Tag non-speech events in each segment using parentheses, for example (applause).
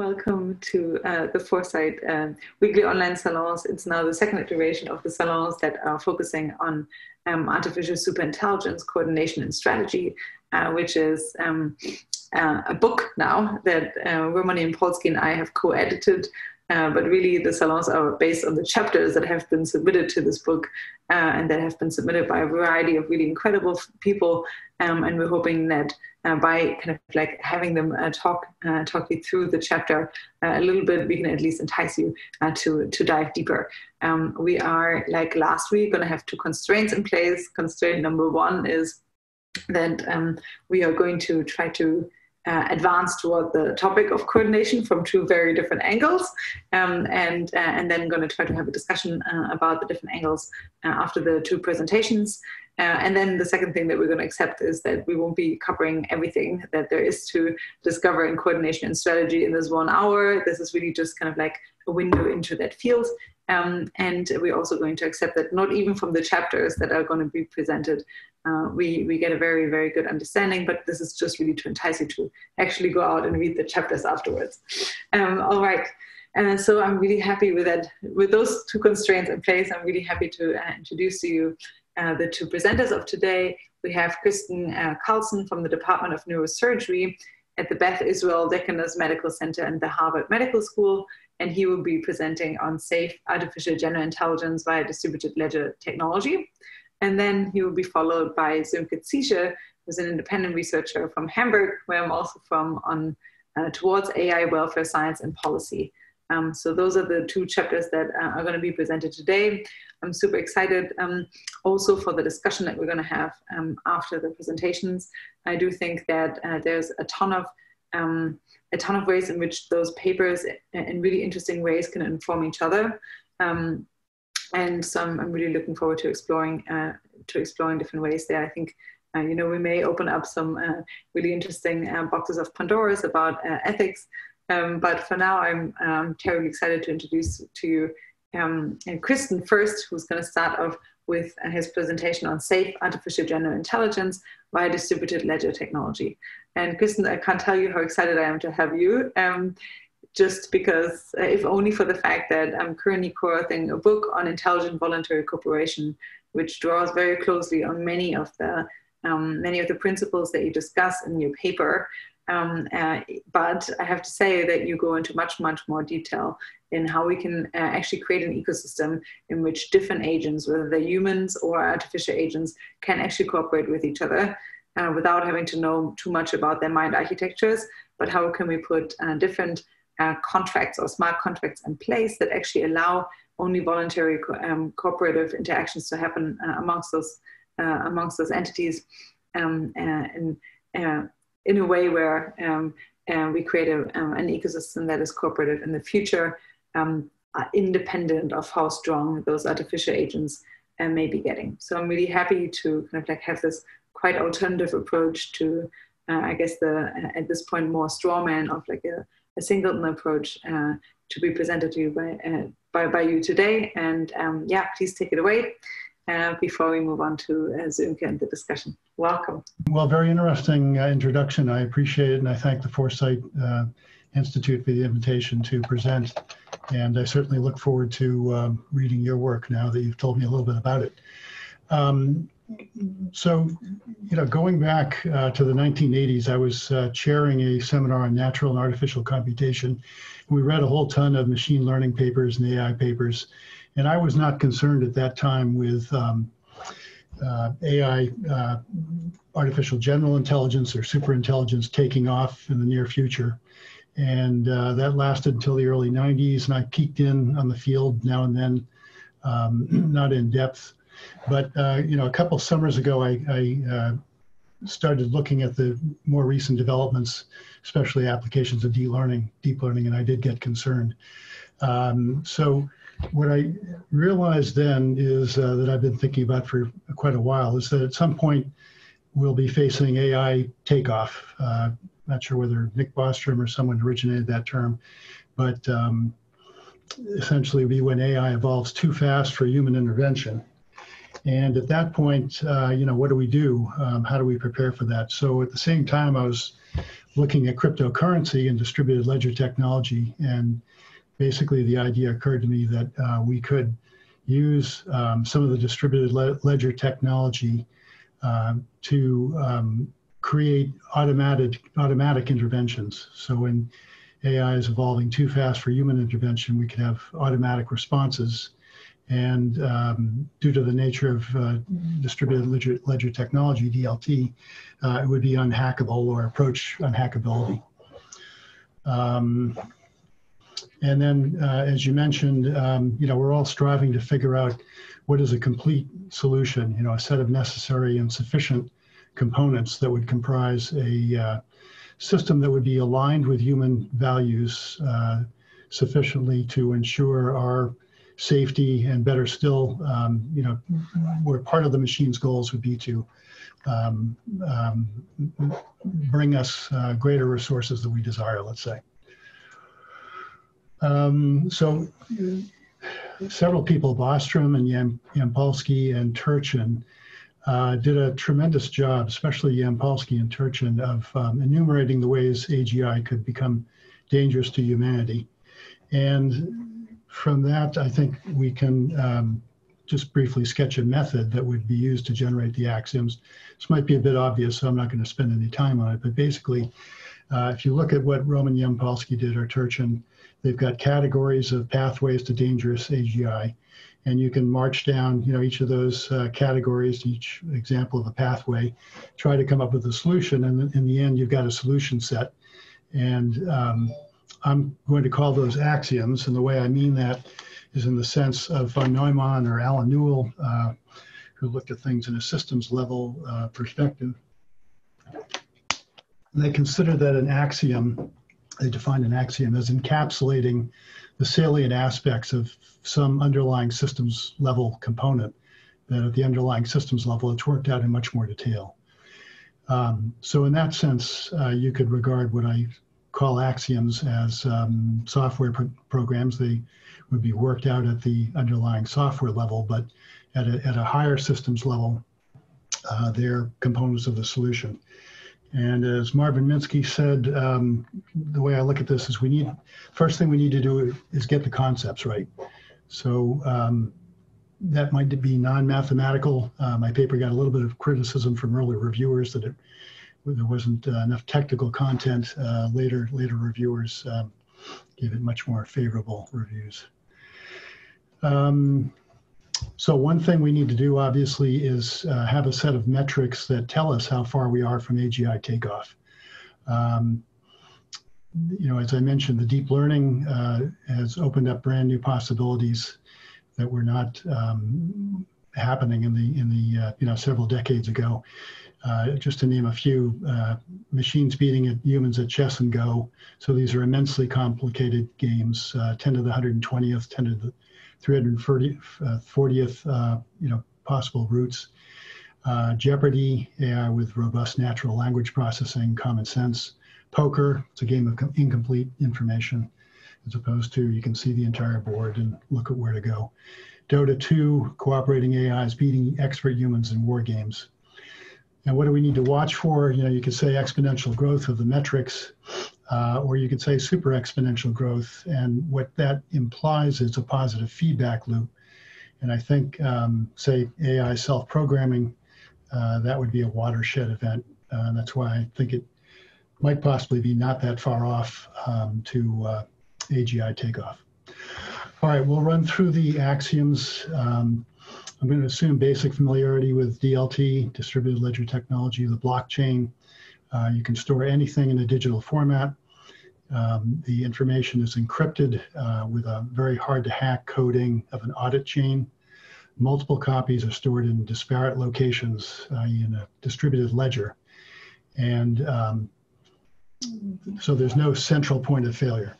Welcome to uh, the Foresight um, weekly online salons. It's now the second iteration of the salons that are focusing on um, artificial superintelligence coordination and strategy, uh, which is um, uh, a book now that uh, Roman Yampolskiy and I have co-edited uh, but really, the salons are based on the chapters that have been submitted to this book uh, and that have been submitted by a variety of really incredible people. Um, and we're hoping that uh, by kind of like having them uh, talk uh, talk you through the chapter a little bit, we can at least entice you to to dive deeper. Um, we are like last week going to have two constraints in place. Constraint number one is that um, we are going to try to uh, advance toward the topic of coordination from two very different angles, um, and uh, and then going to try to have a discussion uh, about the different angles uh, after the two presentations. Uh, and then the second thing that we're going to accept is that we won't be covering everything that there is to discover in coordination and strategy in this one hour. This is really just kind of like a window into that field. Um, and we're also going to accept that not even from the chapters that are going to be presented, uh, we, we get a very, very good understanding, but this is just really to entice you to actually go out and read the chapters afterwards. Um, all right. And so I'm really happy with that. With those two constraints in place, I'm really happy to uh, introduce to you uh, the two presenters of today. We have Kristen uh, Carlson from the Department of Neurosurgery at the Beth Israel Deaconess Medical Center and the Harvard Medical School, and he will be presenting on safe artificial general intelligence via distributed ledger technology. And then he will be followed by Sönke Ziesche, who's an independent researcher from Hamburg, where I'm also from, on uh, towards AI welfare science and policy. Um, so those are the two chapters that uh, are going to be presented today. I'm super excited um, also for the discussion that we're going to have um, after the presentations. I do think that uh, there's a ton of um, a ton of ways in which those papers in really interesting ways can inform each other. And so I'm, really looking forward to exploring uh, to exploring different ways there. I think uh, you know we may open up some uh, really interesting uh, boxes of Pandora's about uh, ethics. Um, but for now, I'm um, terribly excited to introduce to you um, Kristen first, who's going to start off with uh, his presentation on safe artificial general intelligence via distributed ledger technology. And Kristen, I can't tell you how excited I am to have you. Um, just because, uh, if only for the fact that I'm currently co-authoring a book on intelligent voluntary cooperation, which draws very closely on many of the um, many of the principles that you discuss in your paper. Um, uh, but I have to say that you go into much, much more detail in how we can uh, actually create an ecosystem in which different agents, whether they're humans or artificial agents, can actually cooperate with each other uh, without having to know too much about their mind architectures. But how can we put uh, different uh, contracts or smart contracts in place that actually allow only voluntary um, cooperative interactions to happen uh, amongst those uh, amongst those entities um, uh, in, uh, in a way where um, we create a, um, an ecosystem that is cooperative in the future, um, independent of how strong those artificial agents may be getting. So I'm really happy to kind of like have this quite alternative approach to, I guess, the at this point more straw man of like a a singleton approach uh, to be presented to you by, uh, by, by, you today. And um, yeah, please take it away uh, before we move on to uh, Sönke and the discussion. Welcome. Well, very interesting uh, introduction. I appreciate it, and I thank the Foresight uh, Institute for the invitation to present. And I certainly look forward to um, reading your work now that you've told me a little bit about it. Um, so, you know, going back uh, to the 1980s, I was uh, chairing a seminar on natural and artificial computation. We read a whole ton of machine learning papers and AI papers, and I was not concerned at that time with um, uh, AI, uh, artificial general intelligence or superintelligence taking off in the near future. And uh, that lasted until the early 90s, and I peeked in on the field now and then, um, (clears throat) not in depth. But uh, you know, a couple summers ago, I, I uh, started looking at the more recent developments, especially applications of deep learning, deep learning, and I did get concerned. Um, so what I realized then is uh, that I've been thinking about for quite a while is that at some point we'll be facing AI takeoff. Uh, not sure whether Nick Bostrom or someone originated that term, but um, essentially be when AI evolves too fast for human intervention. And at that point, uh, you know, what do we do? Um, how do we prepare for that? So at the same time, I was looking at cryptocurrency and distributed ledger technology. And basically, the idea occurred to me that uh, we could use um, some of the distributed le ledger technology uh, to um, create automatic automatic interventions. So when AI is evolving too fast for human intervention, we could have automatic responses. And um, due to the nature of uh, distributed ledger, ledger, technology, DLT, uh, it would be unhackable or approach unhackability. Um, and then, uh, as you mentioned, um, you know, we're all striving to figure out what is a complete solution, you know, a set of necessary and sufficient components that would comprise a uh, system that would be aligned with human values uh, sufficiently to ensure our safety and better still, um, you know, where part of the machine's goals would be to um, um, bring us uh, greater resources that we desire, let's say. Um, so several people, Bostrom and Yam, Yampolskiy and Turchin, uh, did a tremendous job, especially Yampolskiy and Turchin, of um, enumerating the ways AGI could become dangerous to humanity. And from that, I think we can um, just briefly sketch a method that would be used to generate the axioms. This might be a bit obvious, so I'm not going to spend any time on it. But basically, uh, if you look at what Roman Yampolskiy did or Turchin, they've got categories of pathways to dangerous AGI and you can march down, you know, each of those uh, categories, each example of a pathway, try to come up with a solution, and in the end, you've got a solution set. And um, I'm going to call those axioms, and the way I mean that is in the sense of von Neumann or Alan Newell, uh, who looked at things in a systems level uh, perspective. And they consider that an axiom, they define an axiom as encapsulating the salient aspects of some underlying systems level component that at the underlying systems level it's worked out in much more detail. Um, so in that sense, uh, you could regard what I call axioms as um, software pro programs. They would be worked out at the underlying software level, but at a, at a higher systems level, uh, they're components of the solution. And as Marvin Minsky said, um, the way I look at this is we need, first thing we need to do is get the concepts right. So um, that might be non-mathematical. Uh, my paper got a little bit of criticism from early reviewers that it, there wasn't uh, enough technical content. Uh, later, later reviewers um, gave it much more favorable reviews. Um, so one thing we need to do, obviously, is uh, have a set of metrics that tell us how far we are from AGI takeoff. Um, you know, as I mentioned, the deep learning uh, has opened up brand new possibilities that were not um, happening in the in the uh, you know several decades ago. Uh, just to name a few, uh, machines beating at humans at chess and Go. So these are immensely complicated games, uh, 10 to the 120th, 10 to the 340th, uh, uh, you know, possible routes. Uh, Jeopardy, AI with robust natural language processing, common sense. Poker, it's a game of incomplete information, as opposed to you can see the entire board and look at where to go. Dota 2, cooperating AIs beating expert humans in war games. And what do we need to watch for? You know, you could say exponential growth of the metrics uh, or you could say super exponential growth. And what that implies is a positive feedback loop. And I think, um, say, AI self programming, uh, that would be a watershed event. Uh, that's why I think it might possibly be not that far off um, to uh, AGI takeoff. All right, we'll run through the axioms. Um, I'm going to assume basic familiarity with DLT, distributed ledger technology, the blockchain. Uh, you can store anything in a digital format. Um, the information is encrypted uh, with a very hard to hack coding of an audit chain. Multiple copies are stored in disparate locations uh, in a distributed ledger. And um, so there's no central point of failure.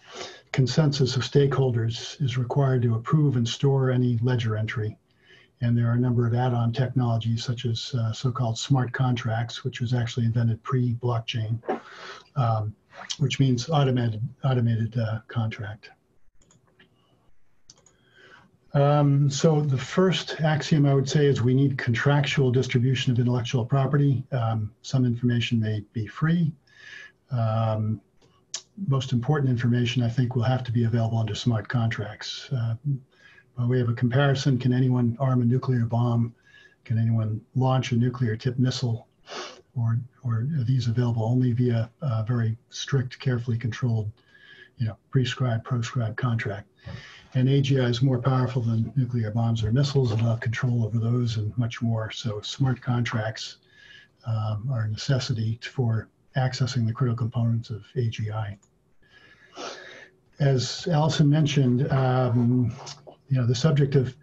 Consensus of stakeholders is required to approve and store any ledger entry. And there are a number of add-on technologies such as uh, so-called smart contracts, which was actually invented pre-blockchain, um, which means automated, automated uh, contract. Um, so the first axiom I would say is we need contractual distribution of intellectual property. Um, some information may be free. Um, most important information, I think, will have to be available under smart contracts. Uh, by way of a comparison, can anyone arm a nuclear bomb? Can anyone launch a nuclear tipped missile? Or, or are these available only via a very strict, carefully controlled, you know, prescribed, proscribed contract? And AGI is more powerful than nuclear bombs or missiles and have control over those and much more. So smart contracts um, are a necessity for accessing the critical components of AGI. As Allison mentioned, um, you know, the subject of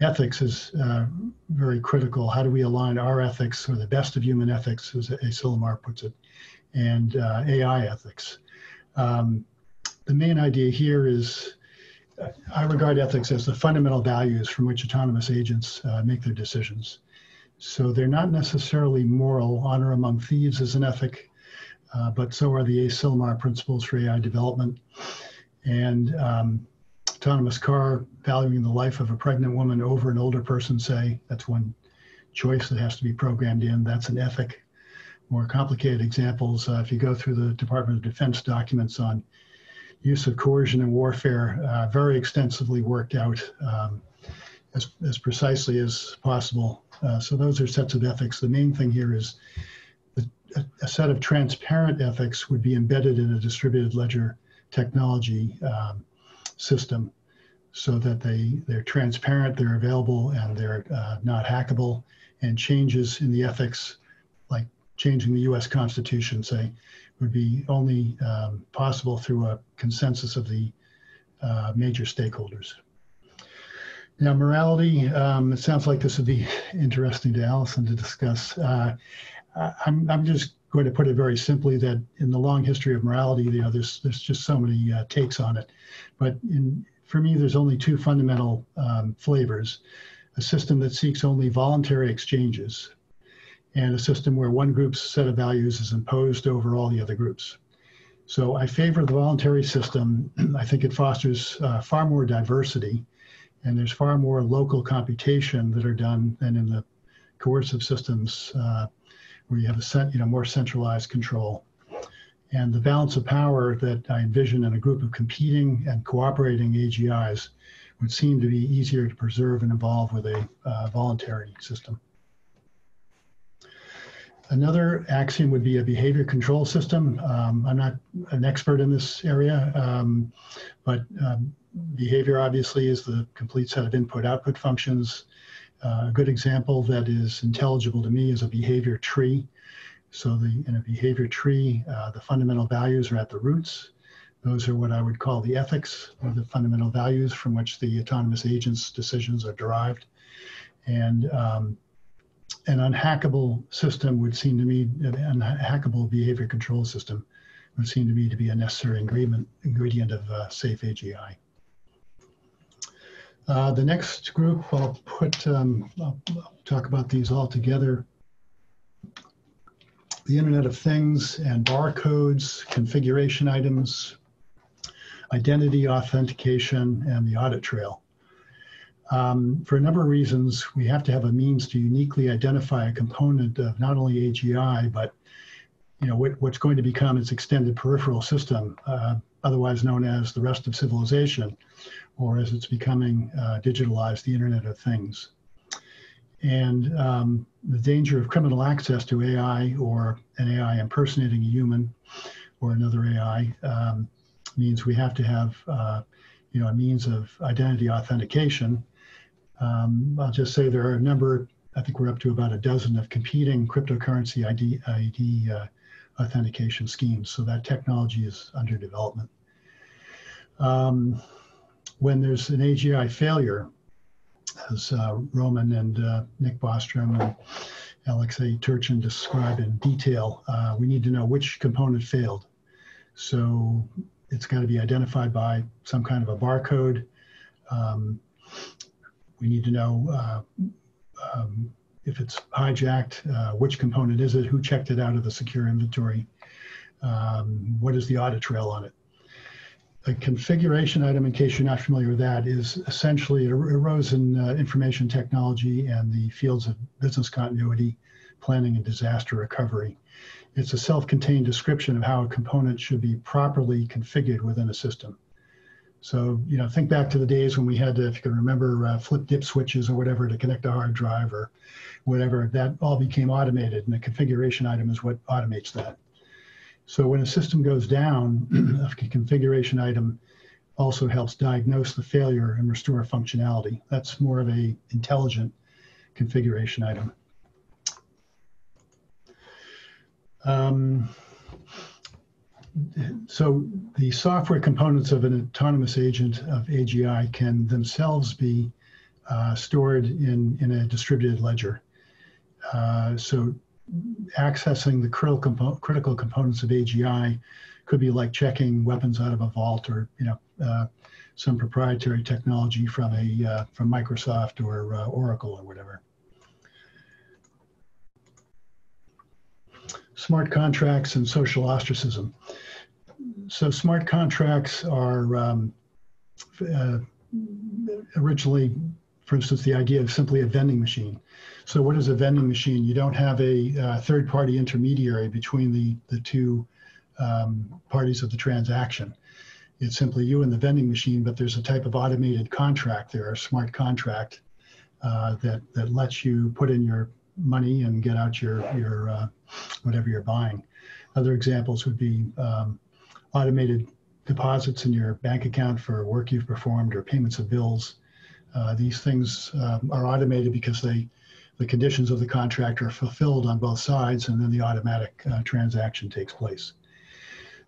ethics is uh, very critical. How do we align our ethics, or the best of human ethics, as Asilomar puts it, and uh, AI ethics? Um, the main idea here is uh, I regard ethics as the fundamental values from which autonomous agents uh, make their decisions. So they're not necessarily moral. Honor among thieves is an ethic, uh, but so are the Asilomar principles for AI development. And um, autonomous car, valuing the life of a pregnant woman over an older person, say, that's one choice that has to be programmed in. That's an ethic. More complicated examples, uh, if you go through the Department of Defense documents on use of coercion in warfare, uh, very extensively worked out um, as, as precisely as possible. Uh, so those are sets of ethics. The main thing here is a, a, set of transparent ethics would be embedded in a distributed ledger technology um, system so that they, they're transparent, they're available, and they're uh, not hackable. And changes in the ethics, like changing the US Constitution, say, would be only um, possible through a consensus of the uh, major stakeholders. Now, morality, um, it sounds like this would be (laughs) interesting to Allison to discuss. Uh, I'm, I'm just going to put it very simply that in the long history of morality, you know, there's, there's just so many uh, takes on it. But in, for me, there's only two fundamental um, flavors a system that seeks only voluntary exchanges, and a system where one group's set of values is imposed over all the other groups. So I favor the voluntary system. (clears throat) I think it fosters uh, far more diversity and there's far more local computation that are done than in the coercive systems uh, where you have a set, you know, more centralized control. And the balance of power that I envision in a group of competing and cooperating AGIs would seem to be easier to preserve and evolve with a uh, voluntary system. Another axiom would be a behavior control system. Um, I'm not an expert in this area, um, but um, behavior obviously is the complete set of input output functions. Uh, a good example that is intelligible to me is a behavior tree. So the, in a behavior tree, uh, the fundamental values are at the roots. Those are what I would call the ethics, or the fundamental values from which the autonomous agent's decisions are derived. And um, an unhackable system would seem to me, an unhackable behavior control system would seem to me to be a necessary ingredient, ingredient of uh, safe AGI. Uh, the next group, I'll put, um, I'll, I'll talk about these all together. The Internet of Things and barcodes, configuration items, identity authentication, and the audit trail. Um, for a number of reasons, we have to have a means to uniquely identify a component of not only AGI, but you know what, what's going to become its extended peripheral system, uh, otherwise known as the rest of civilization, or as it's becoming uh, digitalized, the Internet of Things. And um, the danger of criminal access to AI or an AI impersonating a human or another AI um, means we have to have uh, you know, a means of identity authentication. Um, I'll just say there are a number, I think we're up to about a dozen of competing cryptocurrency ID, ID uh, authentication schemes. So that technology is under development. Um, when there's an AGI failure, as uh, Roman and uh, Nick Bostrom and Alexei Turchin describe in detail, uh, we need to know which component failed. So it's got to be identified by some kind of a barcode. Um, we need to know uh, um, if it's hijacked, uh, which component is it, who checked it out of the secure inventory, um, what is the audit trail on it. A configuration item, in case you're not familiar with that, is essentially it arose in uh, information technology and the fields of business continuity, planning, and disaster recovery. it's a self-contained description of how a component should be properly configured within a system. So, you know, think back to the days when we had to, if you can remember, uh, flip dip switches or whatever to connect a hard drive or whatever, that all became automated and the configuration item is what automates that. So when a system goes down, (clears throat) a configuration item also helps diagnose the failure and restore functionality. That's more of a intelligent configuration item. Um, so the software components of an autonomous agent of AGI can themselves be uh, stored in, in a distributed ledger. Uh, so accessing the critical, compo critical components of AGI could be like checking weapons out of a vault or you know uh, some proprietary technology from a uh, from Microsoft or uh, Oracle or whatever. smart contracts and social ostracism. So smart contracts are um, uh, originally, for instance, the idea of simply a vending machine. So what is a vending machine? You don't have a uh, third-party intermediary between the, the two um, parties of the transaction. It's simply you and the vending machine, but there's a type of automated contract there, a smart contract uh, that, that lets you put in your money and get out your your uh, whatever you're buying. Other examples would be um, automated deposits in your bank account for work you've performed or payments of bills. Uh, these things um, are automated because they the conditions of the contract are fulfilled on both sides, and then the automatic uh, transaction takes place.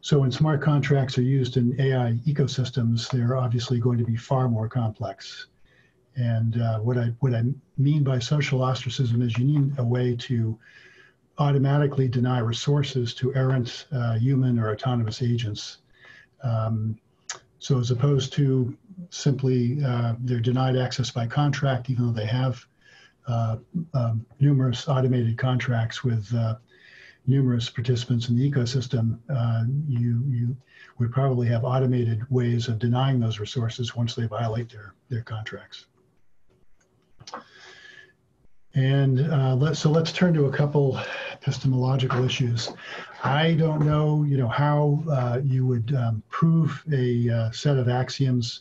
So when smart contracts are used in AI ecosystems, they're obviously going to be far more complex. And uh, what I what I mean by social ostracism is you need a way to automatically deny resources to errant uh, human or autonomous agents. Um, so as opposed to simply uh, they're denied access by contract, even though they have um, numerous automated contracts with uh, numerous participants in the ecosystem, uh, you you would probably have automated ways of denying those resources once they violate their their contracts. And uh, let, so let's turn to a couple epistemological issues. I don't know, you know, how uh, you would um, prove a uh, set of axioms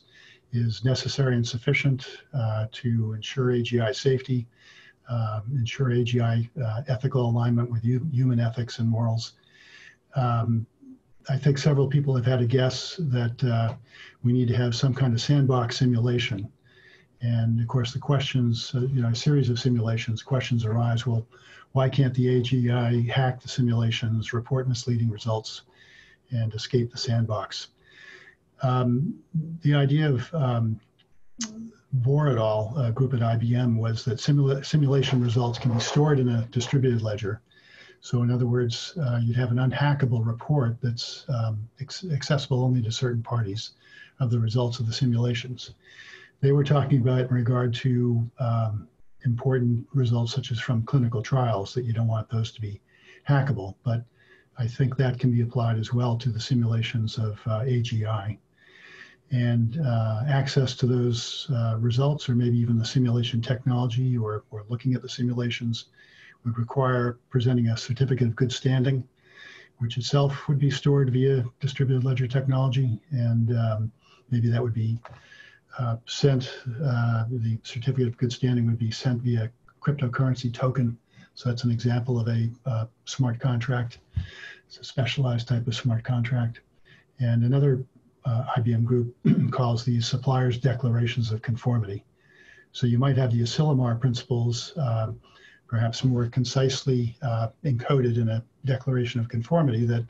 is necessary and sufficient uh, to ensure AGI safety, um, ensure AGI uh, ethical alignment with human ethics and morals. Um, I think several people have had a guess that uh, we need to have some kind of sandbox simulation and of course, the questions, uh, you know, a series of simulations, questions arise. Well, why can't the AGI hack the simulations, report misleading results, and escape the sandbox? Um, the idea of um, a group at IBM, was that simula simulation results can be stored in a distributed ledger. So, in other words, uh, you'd have an unhackable report that's um, accessible only to certain parties of the results of the simulations they were talking about in regard to um, important results such as from clinical trials that you don't want those to be hackable. But I think that can be applied as well to the simulations of uh, AGI. And uh, access to those uh, results, or maybe even the simulation technology, or, or looking at the simulations, would require presenting a certificate of good standing, which itself would be stored via distributed ledger technology. And um, maybe that would be uh, sent, uh, the certificate of good standing would be sent via cryptocurrency token. So that's an example of a uh, smart contract. It's a specialized type of smart contract. And another uh, IBM group (clears throat) calls these suppliers declarations of conformity. So you might have the Asilomar principles uh, perhaps more concisely uh, encoded in a declaration of conformity that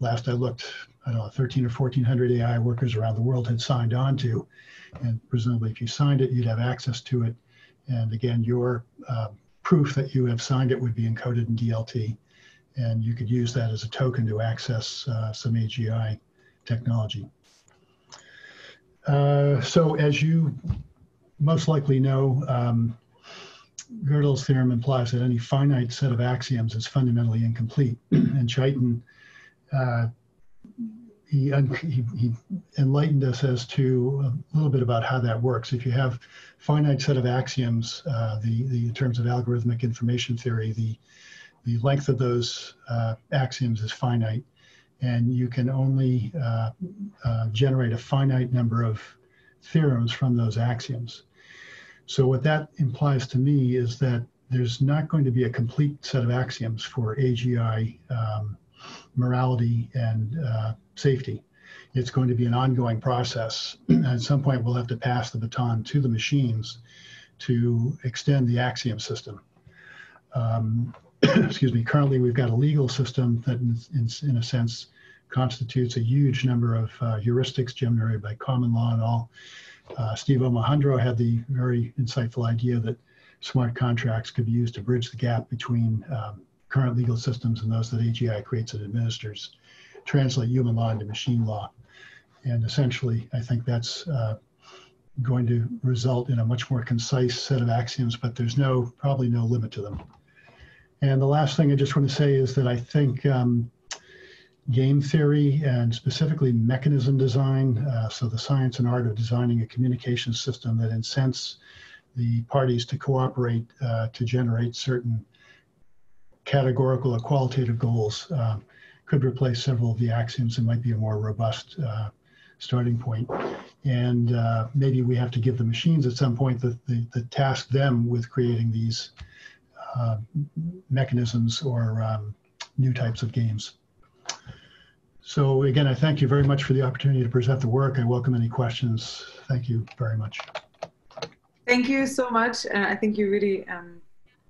last I looked I don't know, 13 or 1400 AI workers around the world had signed on to. And presumably, if you signed it, you'd have access to it. And again, your uh, proof that you have signed it would be encoded in DLT. And you could use that as a token to access uh, some AGI technology. Uh, so, as you most likely know, um, Gödel's theorem implies that any finite set of axioms is fundamentally incomplete. (clears throat) and Chaitin uh, he, he, he, enlightened us as to a little bit about how that works. If you have finite set of axioms, uh, the, the in terms of algorithmic information theory, the the length of those uh, axioms is finite, and you can only uh, uh, generate a finite number of theorems from those axioms. So what that implies to me is that there's not going to be a complete set of axioms for AGI um, morality and uh, safety. It's going to be an ongoing process. (clears throat) At some point, we'll have to pass the baton to the machines to extend the axiom system. Um, (coughs) excuse me, currently we've got a legal system that, in, in, in a sense, constitutes a huge number of uh, heuristics generated by common law and all. Uh, Steve Omohundro had the very insightful idea that smart contracts could be used to bridge the gap between um, current legal systems and those that AGI creates and administers, translate human law into machine law. And essentially, I think that's uh, going to result in a much more concise set of axioms, but there's no probably no limit to them. And the last thing I just want to say is that I think um, game theory and specifically mechanism design, uh, so the science and art of designing a communication system that incents the parties to cooperate uh, to generate certain categorical or qualitative goals uh, could replace several of the axioms and might be a more robust uh, starting point. And uh, maybe we have to give the machines at some point the, the, the task them with creating these uh, mechanisms or um, new types of games. So again, I thank you very much for the opportunity to present the work. I welcome any questions. Thank you very much. Thank you so much. Uh, I think you really, um,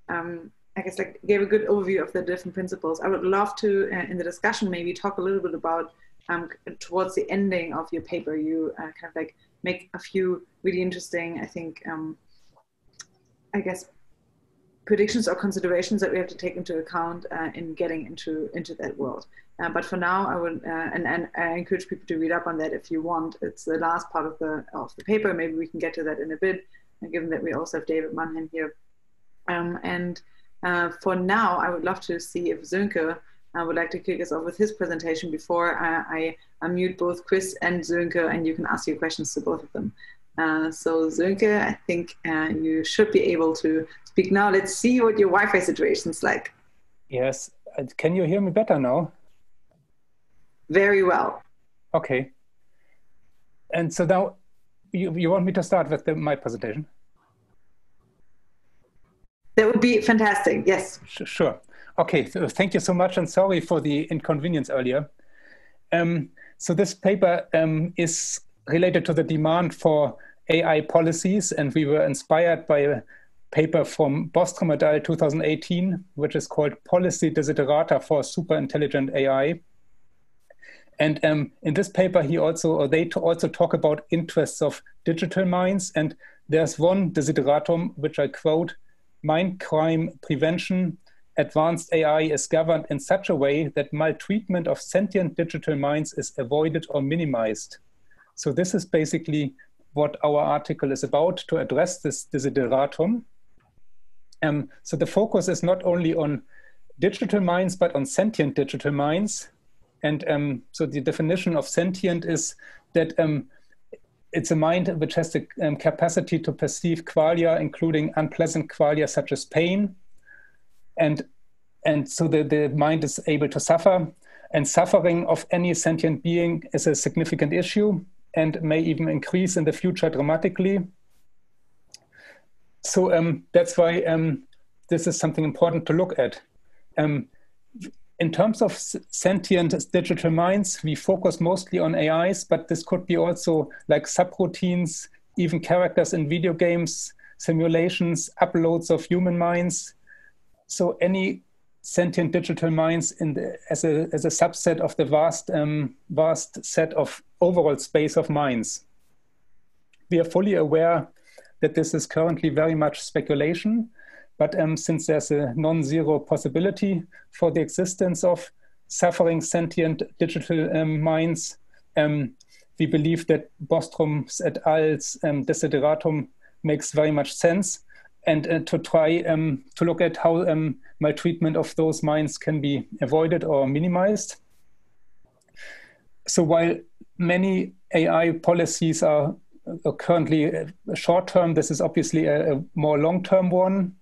um, I guess, like gave a good overview of the different principles. I would love to, uh, in the discussion, maybe talk a little bit about um, towards the ending of your paper, you uh, kind of like make a few really interesting, I think, um, I guess, predictions or considerations that we have to take into account uh, in getting into into that world. Uh, but for now, I would uh, and, and I encourage people to read up on that if you want. It's the last part of the of the paper. Maybe we can get to that in a bit, uh, given that we also have David Manheim here. Um, and uh, for now, I would love to see if Sönke I would like to kick us off with his presentation before I, I unmute both Chris and Sönke, and you can ask your questions to both of them. Uh, so Sönke, I think uh, you should be able to speak now. Let's see what your Wi-Fi situation is like. Yes. Uh, can you hear me better now? Very well. Okay. And so now you, you want me to start with the, my presentation? That would be fantastic. Yes. Sure. Okay, so thank you so much, and sorry for the inconvenience earlier. Um, so this paper um, is related to the demand for AI policies, and we were inspired by paper from Bostrom et al. 2018, which is called Policy Desiderata for Super Intelligent AI. And um, in this paper, he also, or they also talk about interests of digital minds. And there's one desideratum, which I quote, mind crime prevention advanced AI is governed in such a way that maltreatment of sentient digital minds is avoided or minimized. So this is basically what our article is about to address this desideratum. Um, so the focus is not only on digital minds, but on sentient digital minds. And um, so the definition of sentient is that um, it's a mind which has the um, capacity to perceive qualia, including unpleasant qualia such as pain, and and so the, the mind is able to suffer. And suffering of any sentient being is a significant issue and may even increase in the future dramatically so um, that's why um, this is something important to look at um, in terms of sentient digital minds we focus mostly on ais but this could be also like subroutines even characters in video games simulations uploads of human minds so any sentient digital minds in the, as a as a subset of the vast um, vast set of overall space of minds. We are fully aware that this is currently very much speculation, but um, since there's a non-zero possibility for the existence of suffering sentient digital um, minds, um, we believe that Bostrom's et al.'s um, desideratum makes very much sense and uh, to try um, to look at how um, maltreatment of those minds can be avoided or minimized. So while many AI policies are currently uh, short term, this is obviously a, a more long term one.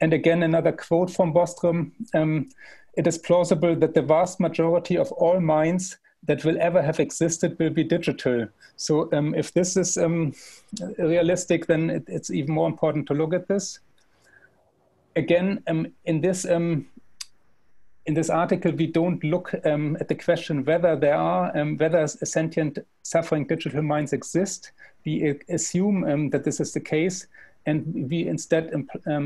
and again, another quote from Bostrom, um, it is plausible that the vast majority of all minds that will ever have existed will be digital. So um, if this is um, realistic, then it, it's even more important to look at this. Again, um, in this um, in this article, we don't look um, at the question whether there are um, whether sentient suffering digital minds exist. We assume that this is the case, and we instead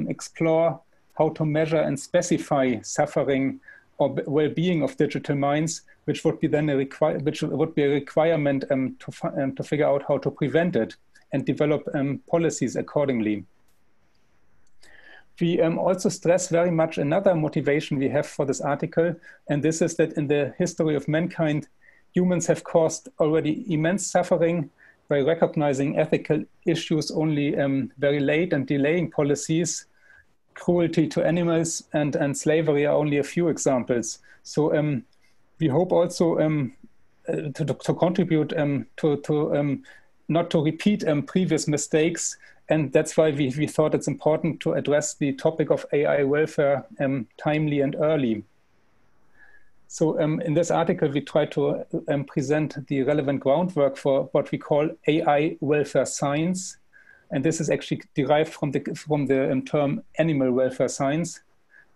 explore how to measure and specify suffering or well-being of digital minds, which would be then a which would be a requirement um, to um, to figure out how to prevent it and develop um, policies accordingly. We um, also stress very much another motivation we have for this article, and this is that in the history of mankind, humans have caused already immense suffering by recognizing ethical issues only um, very late and delaying policies cruelty to animals and, and slavery are only a few examples. So um, we hope also um, uh, to, to, contribute um, to, to um, not to repeat previous mistakes. And that's why we, we thought it's important to address the topic of AI welfare um, timely and early. So in this article, we try to present the relevant groundwork for what we call AI welfare science, and this is actually derived from the, from the um, term animal welfare science.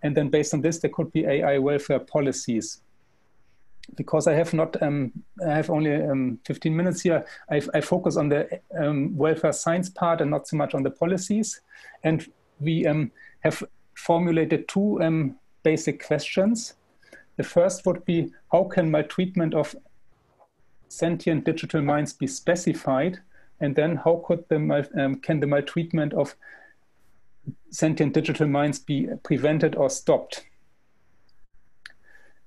And then based on this, there could be AI welfare policies. Because I have not, um, I have only um, 15 minutes here, I, I focus on the um, welfare science part and not so much on the policies. And we um, have formulated two um, basic questions. The first would be, how can my treatment of sentient digital minds be specified and then how could the um, can the maltreatment of sentient digital minds be prevented or stopped?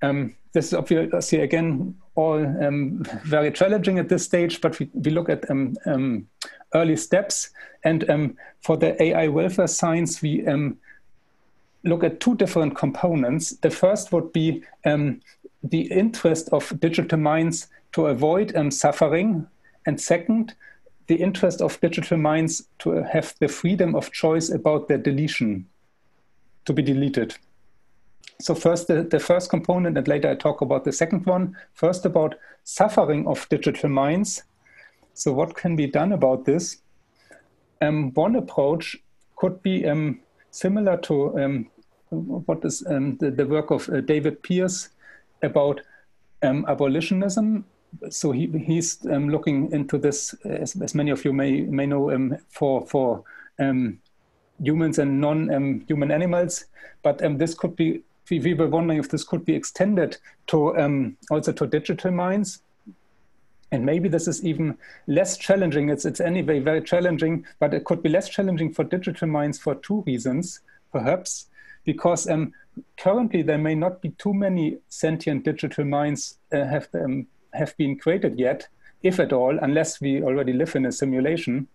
Um, this is obviously again all um, very challenging at this stage, but we, we look at um, um early steps. And um, for the AI welfare science, we um, look at two different components. The first would be the interest of digital minds to avoid suffering. And second, the interest of digital minds to have the freedom of choice about their deletion, to be deleted. So first, the, the first component, and later I talk about the second one. First about suffering of digital minds. So what can be done about this? Um, one approach could be um, similar to um, what is um, the, the, work of uh, David Pearce about um, abolitionism so he, he's um, looking into this, as, as, many of you may may know, for for um, humans and non-human animals. But this could be. We, we, were wondering if this could be extended to um, also to digital minds, and maybe this is even less challenging. It's it's anyway very challenging, but it could be less challenging for digital minds for two reasons, perhaps, because um, currently there may not be too many sentient digital minds uh, have um, have been created yet, if at all, unless we already live in a simulation.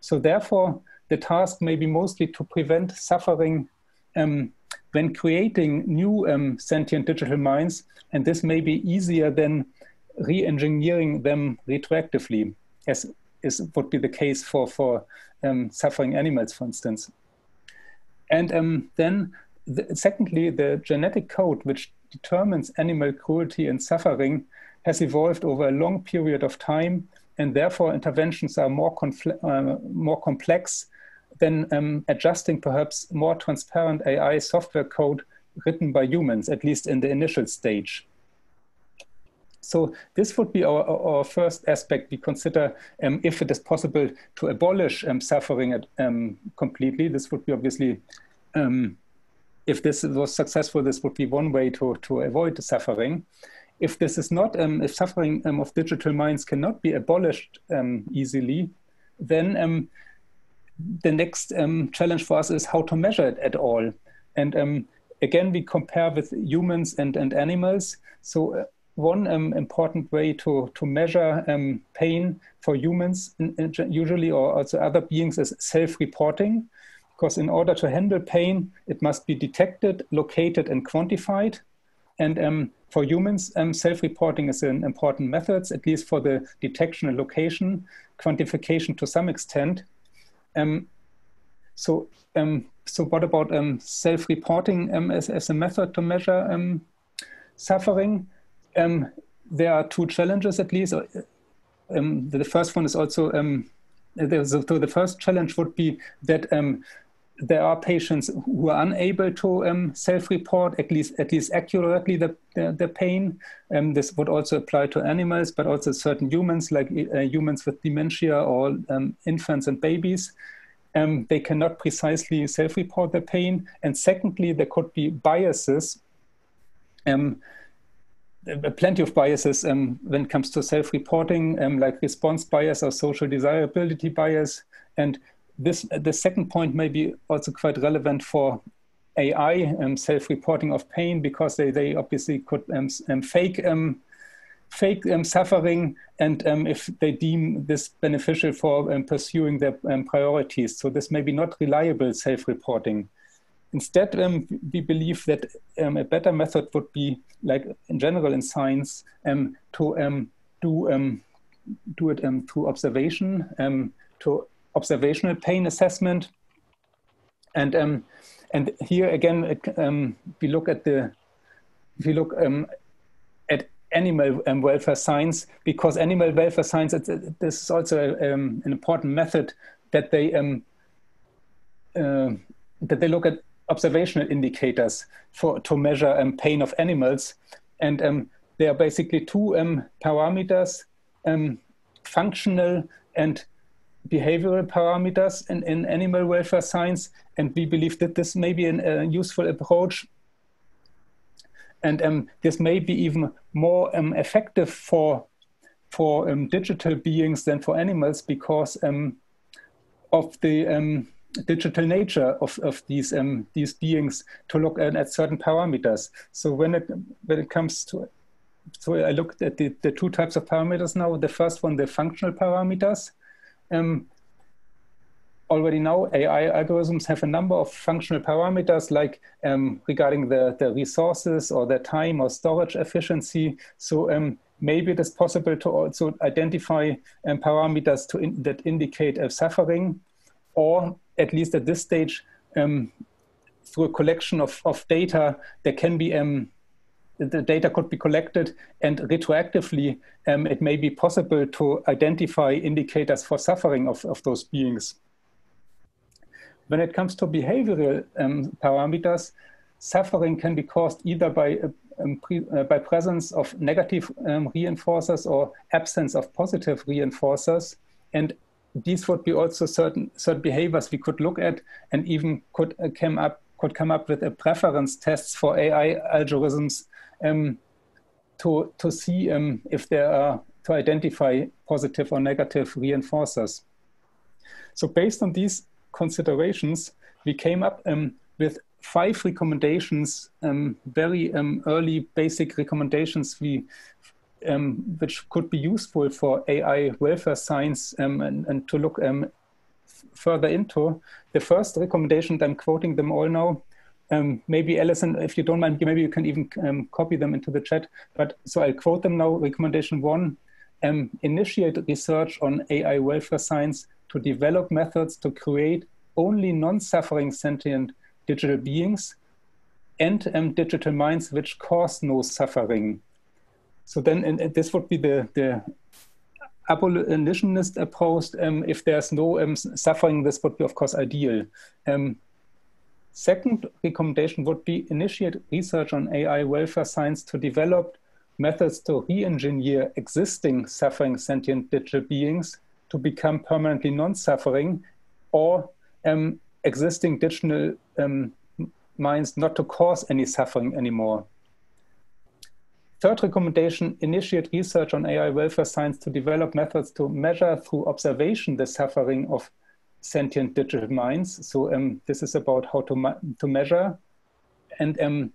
So therefore, the task may be mostly to prevent suffering um, when creating new um, sentient digital minds, and this may be easier than re-engineering them retroactively, as is would be the case for for um, suffering animals, for instance. And um, then, the, secondly, the genetic code which determines animal cruelty and suffering has evolved over a long period of time, and therefore interventions are more, uh, more complex than um, adjusting perhaps more transparent AI software code written by humans, at least in the initial stage. So this would be our, our first aspect. We consider um, if it is possible to abolish um, suffering at, um, completely. This would be obviously, um, if this was successful, this would be one way to, to avoid the suffering if this is not, um, if suffering of digital minds cannot be abolished easily, then the next um, challenge for us is how to measure it at all. And um, again, we compare with humans and, and animals. So uh, one important way to, to measure pain for humans in, in usually or also other beings is self-reporting. Because in order to handle pain, it must be detected, located, and quantified. And um, for humans, um, self-reporting is an important method, at least for the detection and location, quantification to some extent. Um, so um, so what about um, self-reporting um, as, as a method to measure um, suffering? Um, there are two challenges at least. Um, the first one is also, so the first challenge would be that there are patients who are unable to um, self-report at least at least accurately the, the, the pain. Um, this would also apply to animals, but also certain humans, like uh, humans with dementia or um, infants and babies. Um, they cannot precisely self-report their pain. And secondly, there could be biases. Um, plenty of biases um, when it comes to self-reporting, like response bias or social desirability bias. And this the second point may be also quite relevant for AI um, self-reporting of pain because they, they obviously could um, um, fake um, fake um, suffering and um, if they deem this beneficial for pursuing their priorities. So this may be not reliable self-reporting. Instead, we believe that a better method would be, like in general in science, um, to do do it through observation, to observational pain assessment. And um, and here again, um, we look at the we look um, at animal um, welfare science because animal welfare science it, this is also um, an important method that they um, uh, that they look at observational indicators for to measure pain of animals, and there are basically two parameters: functional and behavioral parameters in, in animal welfare science. And we believe that this may be a useful approach. And um, this may be even more um, effective for, for um, digital beings than for animals because um, of the um, digital nature of, of these, um, these beings to look at, at certain parameters. So when it, when it comes to so I looked at the, the two types of parameters now. The first one, the functional parameters, um, already now AI algorithms have a number of functional parameters like um, regarding the, the resources or the time or storage efficiency. So um, maybe it is possible to also identify um, parameters to in, that indicate a suffering or at least at this stage um, through a collection of, of data, there can be um, the data could be collected and retroactively um, it may be possible to identify indicators for suffering of, of those beings. When it comes to behavioral um, parameters, suffering can be caused either by, uh, um, pre, uh, by presence of negative um, reinforcers or absence of positive reinforcers. And these would be also certain, certain behaviors we could look at and even could, uh, come up, could come up with a preference tests for AI algorithms um, to, to see um, if there are, to identify positive or negative reinforcers. So based on these considerations, we came up um, with five recommendations, um, very um, early basic recommendations we, um, which could be useful for AI welfare science and, and, to look further into. The first recommendation, I'm quoting them all now, um, maybe Allison, if you don't mind, maybe you can even um, copy them into the chat. But so I'll quote them now. Recommendation one: um, initiate research on AI welfare science to develop methods to create only non-suffering sentient digital beings and um, digital minds which cause no suffering. So then, and this would be the the abolitionist approach. Um, if there's no um, suffering, this would be, of course, ideal. Um, Second recommendation would be initiate research on AI welfare science to develop methods to re-engineer existing suffering sentient digital beings to become permanently non-suffering or um, existing digital um, minds not to cause any suffering anymore. Third recommendation, initiate research on AI welfare science to develop methods to measure through observation the suffering of sentient digital minds. So um, this is about how to, to measure. And um,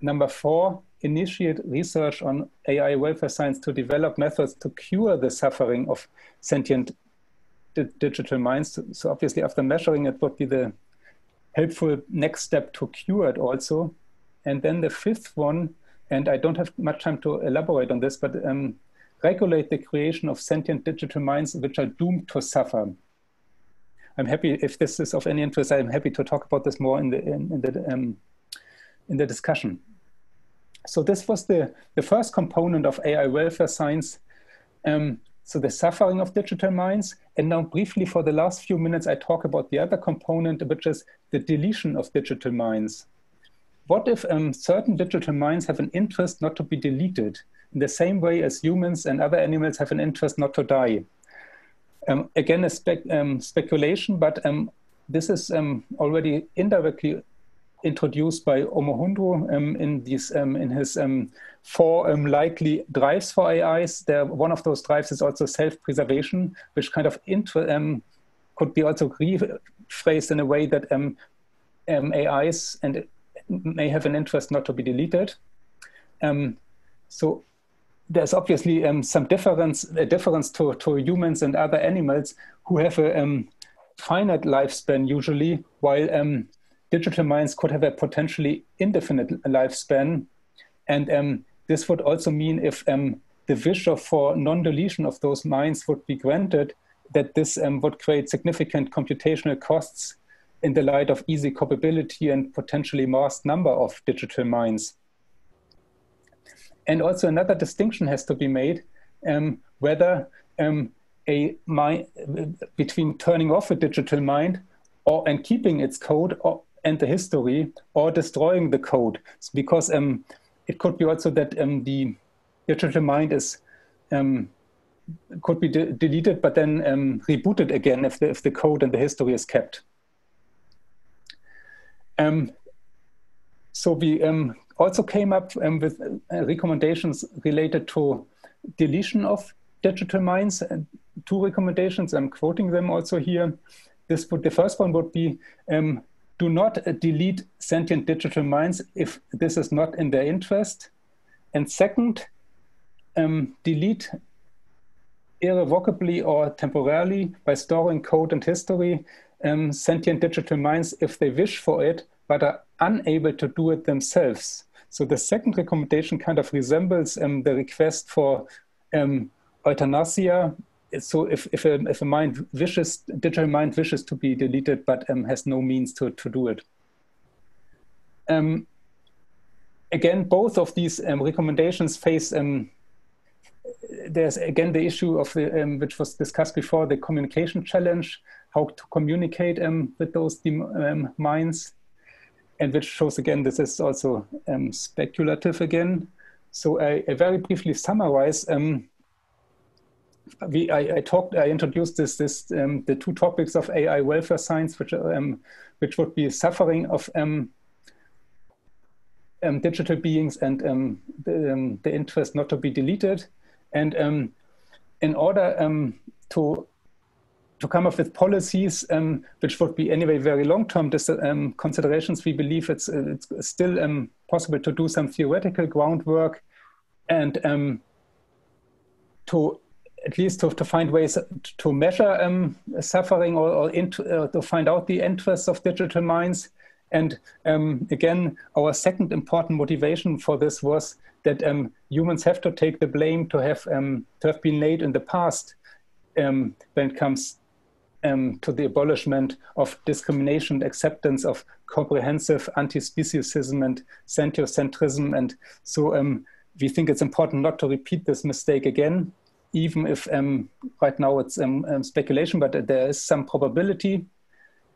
number four, initiate research on AI welfare science to develop methods to cure the suffering of sentient di digital minds. So obviously after measuring it would be the helpful next step to cure it also. And then the fifth one, and I don't have much time to elaborate on this, but um, regulate the creation of sentient digital minds which are doomed to suffer. I'm happy if this is of any interest. I'm happy to talk about this more in the in, in the um, in the discussion. So this was the the first component of AI welfare science. Um, so the suffering of digital minds. And now briefly for the last few minutes, I talk about the other component, which is the deletion of digital minds. What if um, certain digital minds have an interest not to be deleted in the same way as humans and other animals have an interest not to die? Um, again, a spec um, speculation, but um, this is um, already indirectly introduced by Omohundro um, in in his four likely drives for AIs. There, one of those drives is also self-preservation, which kind of could be also rephrased in a way that AIs and may have an interest not to be deleted. so there's obviously some difference a difference to, to humans and other animals who have a finite lifespan usually, while digital minds could have a potentially indefinite lifespan. And um, this would also mean if um, the wish for non-deletion of those minds would be granted, that this um, would create significant computational costs in the light of easy copyability and potentially vast number of digital minds. And also another distinction has to be made um, whether um, a mind between turning off a digital mind or and keeping its code or, and the history or destroying the code because um, it could be also that um, the digital mind is um, could be de deleted but then um, rebooted again if the, if the code and the history is kept. Um, so we um, also came up with uh, recommendations related to deletion of digital minds. Uh, two recommendations, I'm quoting them also here. This would, the first one would be um, do not delete sentient digital minds if this is not in their interest. And second, um, delete irrevocably or temporarily by storing code and history um, sentient digital minds if they wish for it, but are unable to do it themselves. So the second recommendation kind of resembles um, the request for um, euthanasia so if, if, a, if a mind wishes, digital mind wishes to be deleted, but um, has no means to, to do it. Um, again, both of these um, recommendations face, um, there's again the issue of the, which was discussed before, the communication challenge, how to communicate um, with those minds, and which shows again, this is also speculative again. So I, I very briefly summarize we, I, I, talked, I introduced this, this um, the two topics of AI welfare science, which, um, which would be suffering of um, um digital beings and um, the, um, the, interest not to be deleted. And in order to to come up with policies which would be anyway very long-term considerations, we believe it's, it's still possible to do some theoretical groundwork and to at least to, to find ways to measure um, suffering or, or uh, to find out the interests of digital minds. And um, again, our second important motivation for this was that um, humans have to take the blame to have um, to have been late in the past um, when it comes um, to the abolishment of discrimination, acceptance of comprehensive anti-speciesism and sentiocentrism. And so we think it's important not to repeat this mistake again even if um, right now it's um, um, speculation, but there is some probability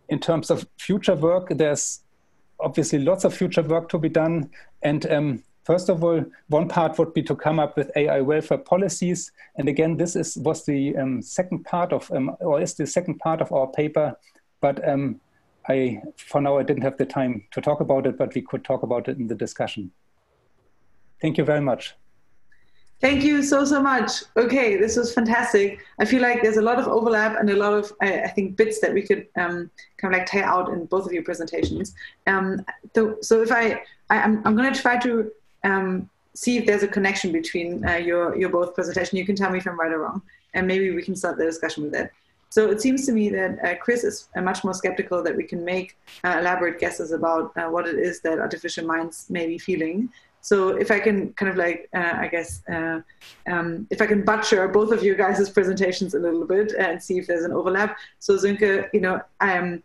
in terms of future work. There's obviously lots of future work to be done. And um, first of all, one part would be to come up with AI welfare policies. And again, this is was the um, second part of, um, or is the second part of our paper. But I, for now, I didn't have the time to talk about it, but we could talk about it in the discussion. Thank you very much. Thank you so, so much. Okay, this was fantastic. I feel like there's a lot of overlap and a lot of, I, I think, bits that we could um, kind of like tie out in both of your presentations. Um, so, so if I, I I'm, I'm going to try to um, see if there's a connection between uh, your, your both presentation. You can tell me if I'm right or wrong, and maybe we can start the discussion with that. So it seems to me that uh, Chris is uh, much more skeptical that we can make uh, elaborate guesses about uh, what it is that artificial minds may be feeling. So if I can kind of like, uh, I guess, um, if I can butcher both of you guys' (laughs) presentations a little bit and see if there's an overlap. So Sönke, you know, um,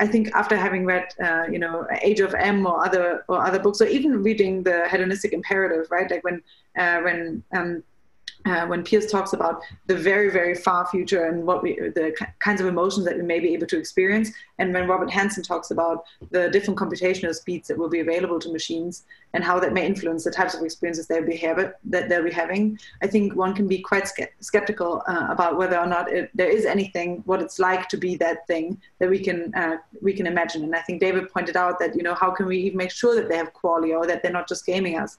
I think after having read, uh, you know, Age of M or other or other books, or even reading the Hedonistic Imperative, right? Like when uh, when um, uh, when Pearce talks about the very, very far future and what we, the kinds of emotions that we may be able to experience, and when Robin Hanson talks about the different computational speeds that will be available to machines and how that may influence the types of experiences they'll be that they'll be having, I think one can be quite skeptical uh, about whether or not it, there is anything what it's like to be that thing that we can uh, we can imagine. And I think David pointed out that you know how can we even make sure that they have qualia or that they're not just gaming us.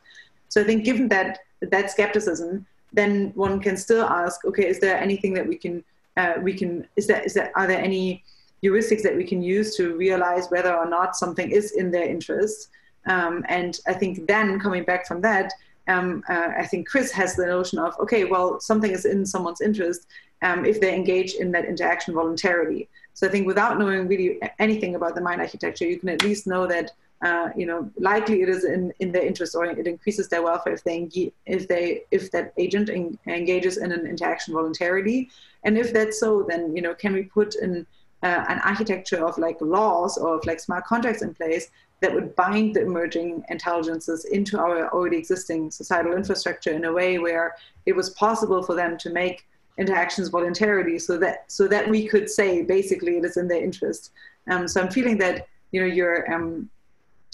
So I think given that that skepticism then one can still ask, okay, is there anything that we can uh, we can is there is there are there any heuristics that we can use to realize whether or not something is in their interest? Um, and I think then coming back from that, um, uh, I think Chris has the notion of okay, well, something is in someone's interest um, if they engage in that interaction voluntarily. So I think without knowing really anything about the mind architecture, you can at least know that uh, you know, likely it is in, in their interest or it increases their welfare if they if they if that agent en- engages in an interaction voluntarily, and if that's so, then you know, can we put in uh, an architecture of like laws or of like smart contracts in place that would bind the emerging intelligences into our already existing societal infrastructure in a way where it was possible for them to make interactions voluntarily, so that so that we could say basically it is in their interest. Um, so I'm feeling that you know your um,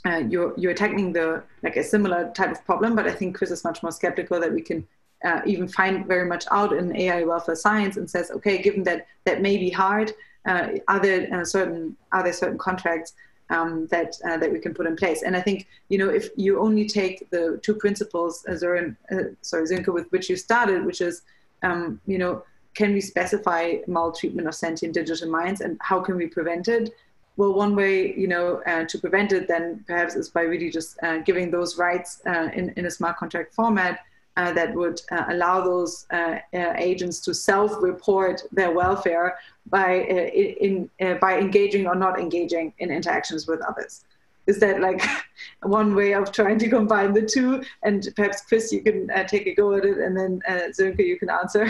uh, you're you're tackling the like a similar type of problem, but I think Chris is much more skeptical that we can uh, even find very much out in AI welfare science and says, okay, given that that may be hard, uh, are there uh, certain are there certain contracts um, that uh, that we can put in place? And I think you know if you only take the two principles, uh, Zoran, sorry, Sönke, with which you started, which is um, you know can we specify maltreatment of sentient digital minds and how can we prevent it? Well, one way, you know, uh, to prevent it then perhaps is by really just uh, giving those rights uh, in, in a smart contract format uh, that would uh, allow those agents to self-report their welfare by in, by engaging or not engaging in interactions with others. Is that like (laughs) one way of trying to combine the two? And perhaps Chris, you can take a go at it, and then uh, Sönke, you can answer.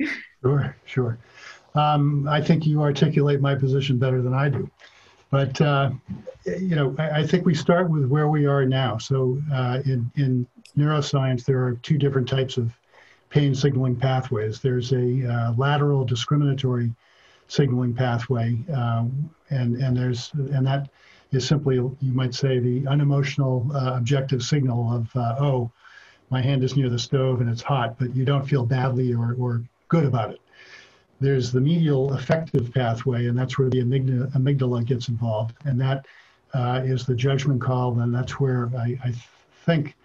(laughs) sure, sure. Um, I think you articulate my position better than I do. But, uh, you know, I, I, think we start with where we are now. So uh, in, in neuroscience, there are two different types of pain signaling pathways. There's a uh, lateral discriminatory signaling pathway, uh, and, and, there's, and that is simply, you might say, the unemotional uh, objective signal of, uh, oh, my hand is near the stove and it's hot, but you don't feel badly or, or good about it there's the medial affective pathway, and that's where the amygdala, amygdala gets involved. And that uh, is the judgment call, and that's where I, I think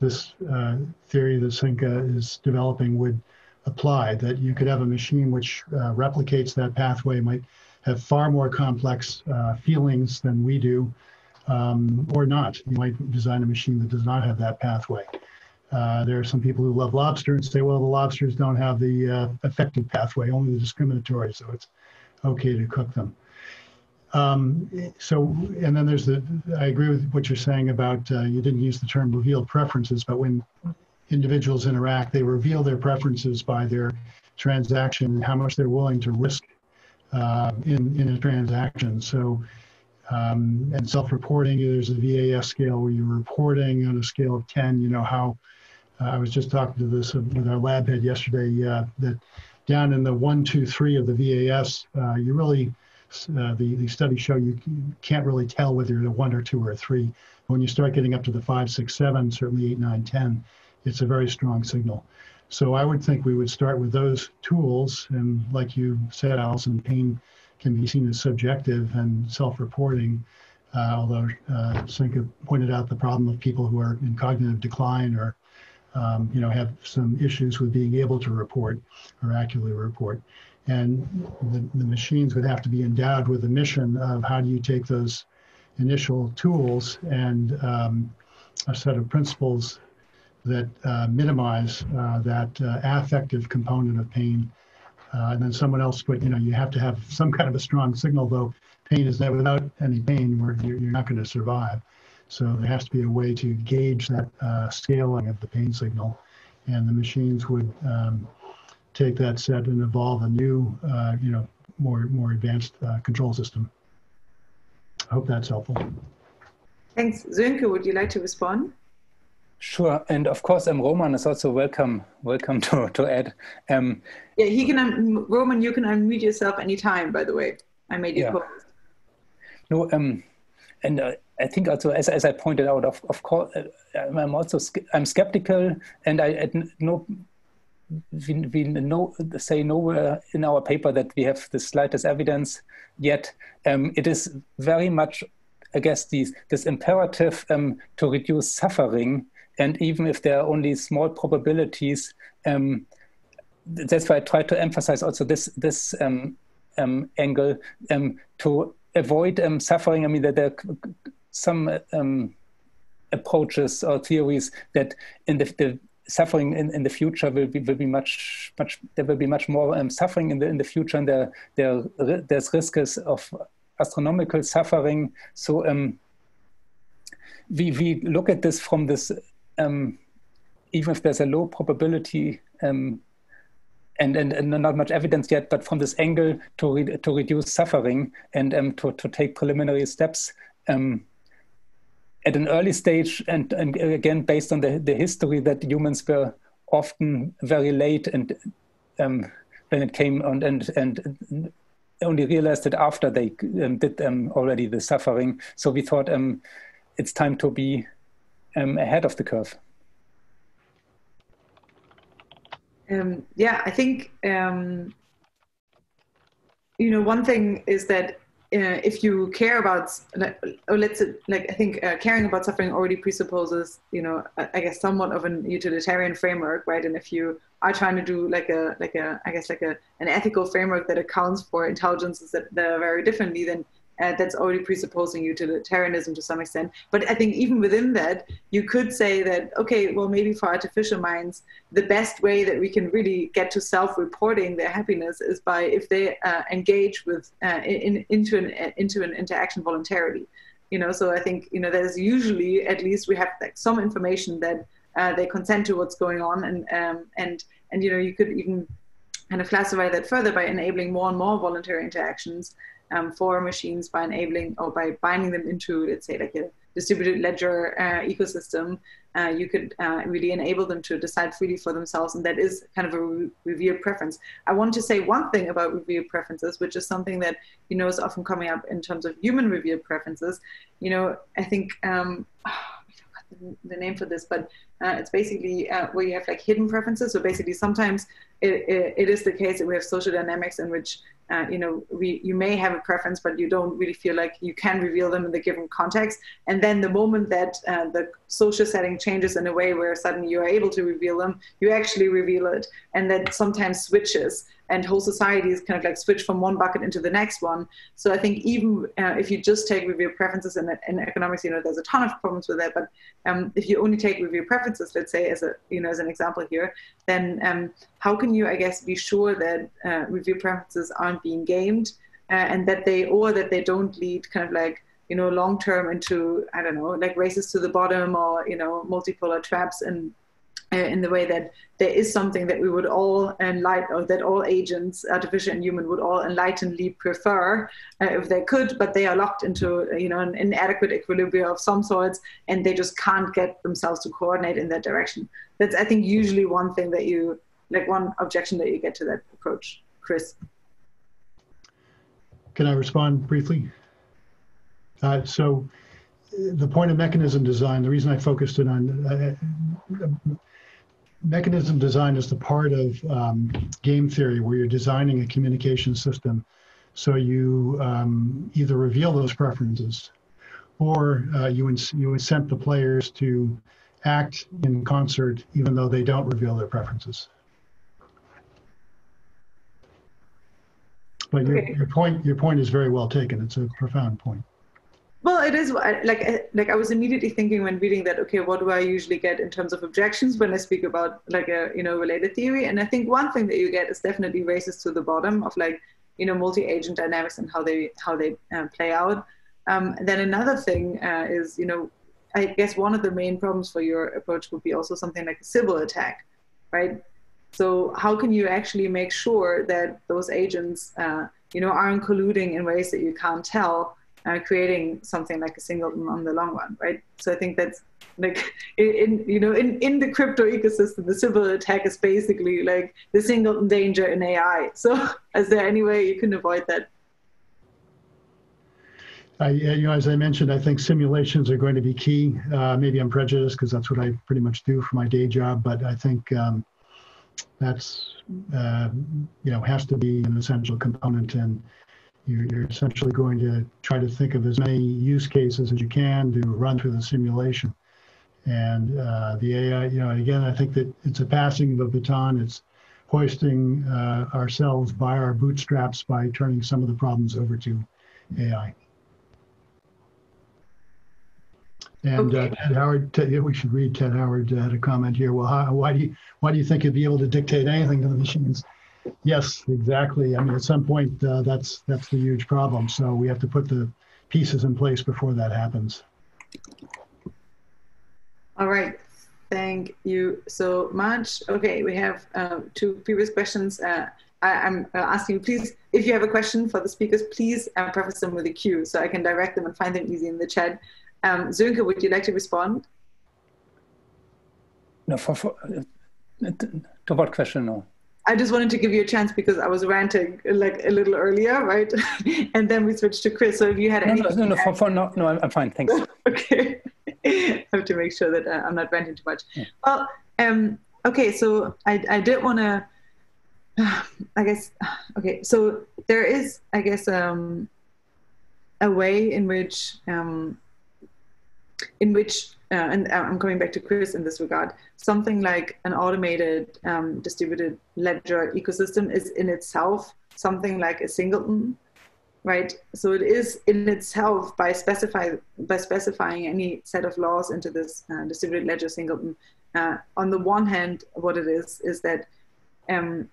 this uh, theory that Sönke is developing would apply, that you could have a machine which uh, replicates that pathway, might have far more complex uh, feelings than we do, um, or not. You might design a machine that does not have that pathway. Uh, there are some people who love lobster and say, well, the lobsters don't have the uh, pathway, only the discriminatory, so it's okay to cook them. Um, so, and then there's the, I agree with what you're saying about, uh, you didn't use the term revealed preferences, but when individuals interact, they reveal their preferences by their transaction, how much they're willing to risk uh, in, in a transaction. So, um, and self-reporting, there's a VAS scale where you're reporting on a scale of 10, you know, how I was just talking to this with our lab head yesterday uh, that down in the one, two, three of the VAS, uh, you really, uh, the, the studies show you can't really tell whether you're a one or two or a three. When you start getting up to the five, six, seven, certainly eight, nine, 10, it's a very strong signal. So I would think we would start with those tools. And like you said, Allison, pain can be seen as subjective and self-reporting. Uh, although uh, Sönke pointed out the problem of people who are in cognitive decline or um, you know, have some issues with being able to report or accurately report. And the, the machines would have to be endowed with a mission of how do you take those initial tools and um, a set of principles that uh, minimize uh, that uh, affective component of pain. Uh, and then someone else put, you know, you have to have some kind of a strong signal, though pain is that without any pain, you're, you're not going to survive. So there has to be a way to gauge that uh, scaling of the pain signal, and the machines would um, take that set and evolve a new, uh, you know, more more advanced uh, control system. I hope that's helpful. Thanks, Sönke. Would you like to respond? Sure, and of course, um, Roman is also welcome. Welcome to to add. Um, yeah, he can. Um, Roman, you can unmute yourself anytime. By the way, I made you yeah. post. No, um, and uh, I think also, as, as I pointed out, of of course, uh, I'm also I'm skeptical, and I, I know we, we know, say nowhere in our paper that we have the slightest evidence yet. Um, it is very much, I guess, this imperative um, to reduce suffering and even if there are only small probabilities, um, that's why I try to emphasize also this this um, um, angle um, to avoid suffering. I mean, that there are some um, approaches or theories that in the, the suffering in, in the future will be will be much much there will be much more um, suffering in the in the future and there there there's risks of astronomical suffering. So um, we we look at this from this um, even if there's a low probability um, and, and, and, not much evidence yet, but from this angle to, re to reduce suffering and um, to, to take preliminary steps um, at an early stage, and, and again, based on the, the history that humans were often very late and um, when it came on and, and only realized it after they um, did um, already the suffering. So we thought it's time to be um, ahead of the curve? Um, yeah, I think um, you know one thing is that uh, if you care about, let's like I think uh, caring about suffering already presupposes you know I guess somewhat of an utilitarian framework, right? And if you are trying to do like a like a I guess like a an ethical framework that accounts for intelligences that, that are very differently, then uh, that's already presupposing utilitarianism to some extent. But I think even within that, you could say that, okay, well, maybe for artificial minds, the best way that we can really get to self-reporting their happiness is by if they uh, engage with uh, in, into an into an interaction voluntarily. You know, so I think you know there's usually at least we have like some information that uh, they consent to what's going on, and um, and and you know you could even kind of classify that further by enabling more and more voluntary interactions um, for machines by enabling or by binding them into, let's say, like a distributed ledger uh, ecosystem, uh, you could uh, really enable them to decide freely for themselves. And that is kind of a re- revealed preference. I want to say one thing about revealed preferences, which is something that, you know, is often coming up in terms of human revealed preferences. You know, I think, um, (sighs) oh, the name for this, but uh, it's basically uh, where you have like hidden preferences. So basically, sometimes it, it, it is the case that we have social dynamics in which uh, you know we, you may have a preference, but you don't really feel like you can reveal them in the given context. And then the moment that uh, the social setting changes in a way where suddenly you are able to reveal them, you actually reveal it, and that sometimes switches and whole societies kind of like switch from one bucket into the next one. So I think even uh, if you just take revealed preferences in, in economics, you know, there's a ton of problems with that. But um, if you only take revealed preferences, let's say as a, you know, as an example here, then um, how can you, I guess, be sure that uh, revealed preferences aren't being gamed uh, and that they, or that they don't lead kind of like, you know, long term into, I don't know, like races to the bottom or, you know, multipolar traps and uh, in the way that there is something that we would all enlighten, or that all agents, artificial and human, would all enlightenedly prefer uh, if they could, but they are locked into you know an inadequate equilibrium of some sorts, and they just can't get themselves to coordinate in that direction. That's I think usually one thing that you like one objection that you get to that approach, Chris. Can I respond briefly? Uh, so the point of mechanism design, the reason I focused it on uh, mechanism design is the part of um, game theory where you're designing a communication system. So you um, either reveal those preferences or uh, you, ins- you incent the players to act in concert even though they don't reveal their preferences. But your, your point your point is very well taken. It's a profound point. It is like like I was immediately thinking when reading that. Okay, what do I usually get in terms of objections when I speak about like a you know related theory? And I think one thing that you get is definitely races to the bottom of like you know multi-agent dynamics and how they how they uh, play out. Um, then another thing uh, is you know I guess one of the main problems for your approach would be also something like a Sybil attack, right? So how can you actually make sure that those agents, uh, you know, aren't colluding in ways that you can't tell, uh, creating something like a singleton on the long run, right? So I think that's like (laughs) in, you know in, in the crypto ecosystem the Sybil attack is basically like the singleton danger in ai so (laughs) is there any way you can avoid that I, you know, as I mentioned, I think simulations are going to be key. Uh, maybe I'm prejudiced because that's what I pretty much do for my day job, but I think um, that's uh, you know has to be an essential component, and you're, you're, essentially going to try to think of as many use cases as you can to run through the simulation. And uh, the AI, you know, again, I think that it's a passing of a baton. It's hoisting uh, ourselves by our bootstraps by turning some of the problems over to AI. And uh, okay. uh, Ted Howard, Ted, yeah, we should read Ted Howard uh, had a comment here. Well, how, why do you why do you think you'd be able to dictate anything to the machines? Yes, exactly. I mean, at some point, uh, that's that's the huge problem. So we have to put the pieces in place before that happens. All right. Thank you so much. Okay, we have uh, two previous questions. Uh, I, am uh, asking you, please, if you have a question for the speakers, please uh, preface them with a Q so I can direct them and find them easy in the chat. Um, Sönke, would you like to respond? No, for, for uh, to what question? No. I just wanted to give you a chance because I was ranting like a little earlier, right? (laughs) and then we switched to Chris. So if you had no, any, no, no, no, for, for, no, no, I'm fine. Thanks. (laughs) okay. (laughs) I have to make sure that uh, I'm not ranting too much. Yeah. Well, um, okay, so I, I did want to, (sighs) I guess, (sighs) okay, so there is, I guess, um, a way in which, um, in which, uh, and uh, I'm coming back to Chris in this regard, something like an automated um, distributed ledger ecosystem is in itself something like a singleton right? So it is in itself by specify by specifying any set of laws into this uh, distributed ledger singleton. Uh, on the one hand, what it is is that um,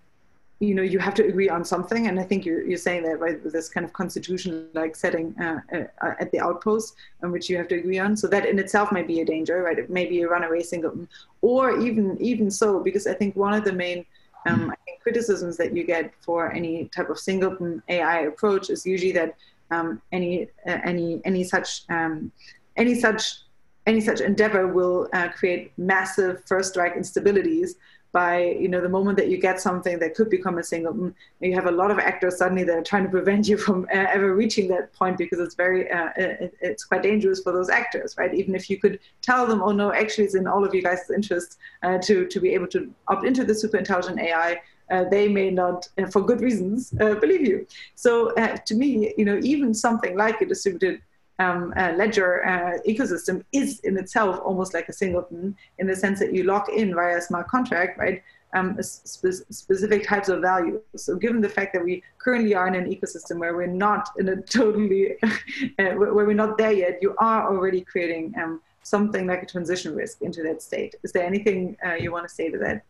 you know you have to agree on something, and I think you're, you're saying that right this kind of constitution-like setting uh, uh at the outpost, on which you have to agree on. So that in itself may be a danger, right? It may be a runaway singleton, or even even so, because I think one of the main um, I think criticisms that you get for any type of singleton AI approach is usually that um, any uh, any any such um, any such any such endeavor will uh, create massive first strike instabilities by you know the moment that you get something that could become a singleton you have a lot of actors suddenly that are trying to prevent (laughs) you from ever reaching that point because it's very uh, it, it's quite dangerous for those actors right even if you could tell them oh no actually it's in all of you guys interest uh, to to be able to opt into the super intelligent ai uh, they may not, uh, for good reasons, uh, believe you. So to me, you know, even something like a distributed um, uh, ledger uh, ecosystem is in itself almost like a singleton in the sense that you lock in via a smart contract, right? Um, spe- specific types of value. So, given the fact that we currently are in an ecosystem where we're not in a totally, (laughs) uh, where we're not there yet, you are already creating um, something like a transition risk into that state. Is there anything uh, you want to say to that?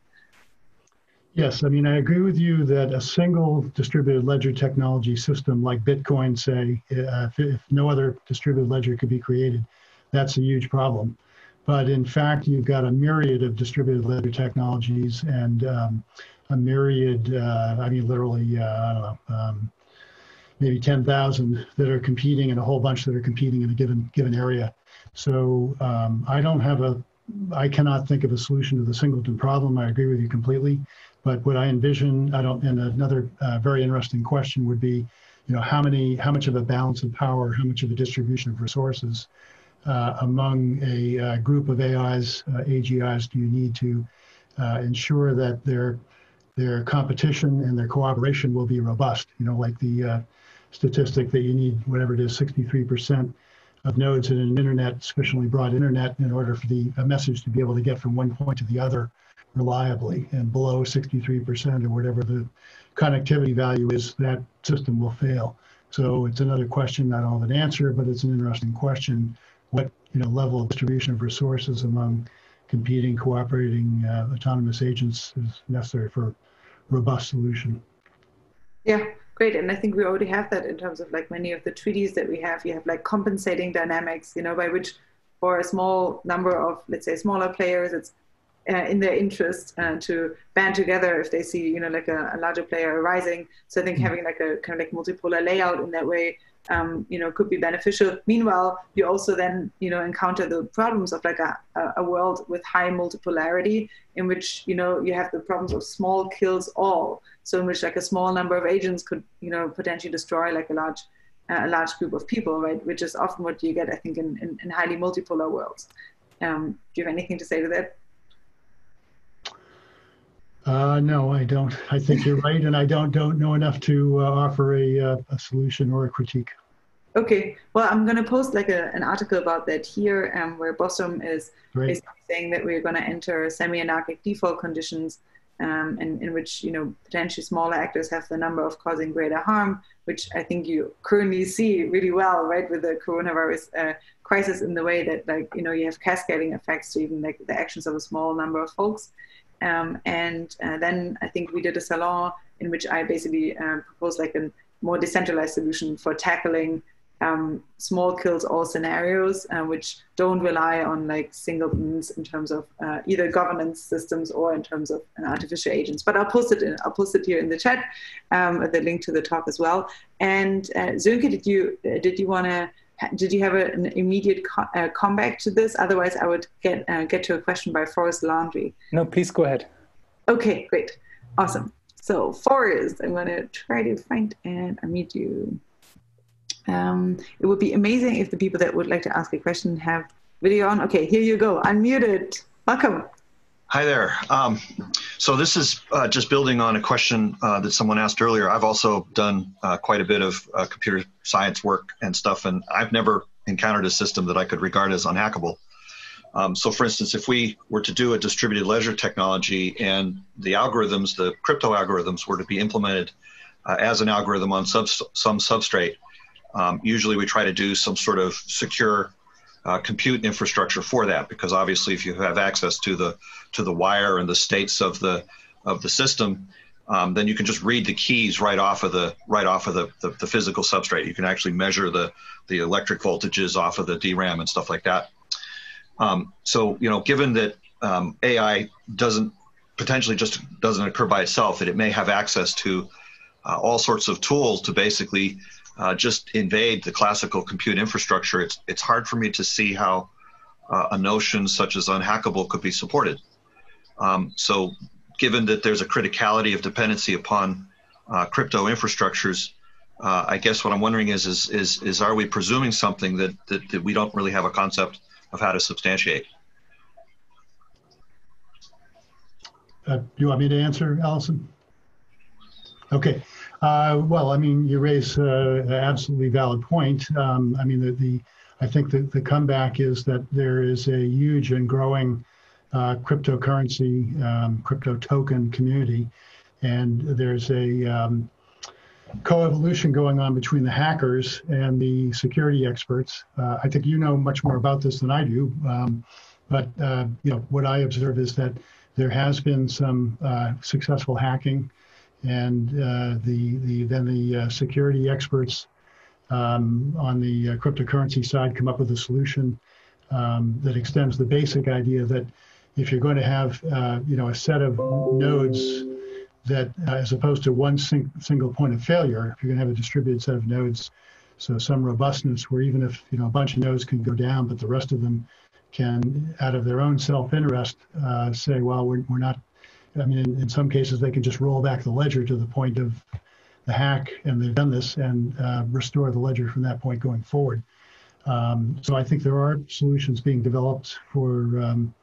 Yes, I mean, I agree with you that a single distributed ledger technology system like Bitcoin, say, uh, if, if, no other distributed ledger could be created, that's a huge problem. But in fact, you've got a myriad of distributed ledger technologies and um, a myriad, uh, I mean, literally, uh, I don't know, um, maybe 10,000 that are competing and a whole bunch that are competing in a given, given area. So um, I don't have a, I cannot think of a solution to the singleton problem. I agree with you completely. But what I envision, I don't, and another uh, very interesting question would be, you know, how many, how much of a balance of power, how much of a distribution of resources uh, among a uh, group of AIs, uh, AGIs, do you need to uh, ensure that their their competition and their cooperation will be robust? You know, like the uh, statistic that you need, whatever it is, 63% of nodes in an internet, sufficiently broad internet, in order for the message to be able to get from one point to the other reliably and below 63% or whatever the connectivity value is, that system will fail. So it's another question, not all an answer, but it's an interesting question. What you know level of distribution of resources among competing, cooperating uh, autonomous agents is necessary for robust solution? Yeah, great. And I think we already have that in terms of like many of the treaties that we have. You have like compensating dynamics, you know, by which for a small number of, let's say, smaller players, it's uh, in their interest uh, to band together if they see, you know, like a, a larger player arising. So I think mm-hmm. having like a kind of like multipolar layout in that way, um, you know, could be beneficial. Meanwhile, you also then, you know, encounter the problems of like a, a world with high multipolarity in which, you know, you have the problems of small kills all. So in which like a small number of agents could, you know, potentially destroy like a large a large group of people, right? Which is often what you get, I think, in, in, in highly multipolar worlds. Um, do you have anything to say to that? Uh, no, I don't. I think you're right, and I don't don't know enough to uh, offer a, uh, a solution or a critique. Okay, well, I'm going to post like a, an article about that here, um, where Bostrom is Great. basically saying that we're going to enter semi-anarchic default conditions um, in, in which you know potentially smaller actors have the number of causing greater harm, which I think you currently see really well, right, with the coronavirus uh, crisis in the way that like you know you have cascading effects to even like the actions of a small number of folks. Um, and uh, then I think we did a salon in which I basically um, proposed like a more decentralized solution for tackling um, small kills all scenarios, uh, which don't rely on like single singletons in terms of uh, either governance systems or in terms of uh, artificial agents. But I'll post it. In, I'll post it here in the chat, um, the link to the talk as well. And uh, Sönke, did you did you want to? Did you have a, an immediate co- uh, comeback to this? Otherwise, I would get uh, get to a question by Forrest Landry. No, please go ahead. Okay, great, awesome. So Forrest, I'm going to try to find and unmute you. Um, it would be amazing if the people that would like to ask a question have video on. Okay, here you go. Unmuted. Welcome. Hi there. Um, so this is uh, just building on a question uh, that someone asked earlier. I've also done uh, quite a bit of uh, computer science work and stuff, and I've never encountered a system that I could regard as unhackable. Um, so, for instance, if we were to do a distributed ledger technology and the algorithms, the crypto algorithms, were to be implemented uh, as an algorithm on sub- some substrate, um, usually we try to do some sort of secure uh, compute infrastructure for that because obviously if you have access to the to the wire and the states of the of the system um, then you can just read the keys right off of the right off of the, the, the, physical substrate. You can actually measure the the electric voltages off of the DRAM and stuff like that. Um, so you know given that um, AI doesn't potentially just doesn't occur by itself that it may have access to uh, all sorts of tools to basically uh, just invade the classical compute infrastructure, it's it's hard for me to see how uh, a notion such as unhackable could be supported. Um, so, given that there's a criticality of dependency upon uh, crypto infrastructures, uh, I guess what I'm wondering is, is is is are we presuming something that, that that we don't really have a concept of how to substantiate? Uh, you want me to answer, Allison? Okay. Uh, well, I mean, you raise uh, an absolutely valid point. Um, I mean, the, the I think the, the comeback is that there is a huge and growing uh, cryptocurrency, um, crypto token community, and there's a um, coevolution going on between the hackers and the security experts. Uh, I think you know much more about this than I do, um, but uh, you know what I observe is that there has been some uh, successful hacking and uh, the the then the uh, security experts um, on the uh, cryptocurrency side come up with a solution um, that extends the basic idea that if you're going to have you know a set of nodes that as opposed to one sing- single point of failure, if you're going to have a distributed set of nodes, so some robustness where even if you know a bunch of nodes can go down, but the rest of them can, out of their own self-interest, uh, say, well, we're, we're not I mean, in, in, some cases, they can just roll back the ledger to the point of the hack, and they've done this and uh, restore the ledger from that point going forward. Um, so I think there are solutions being developed for, um,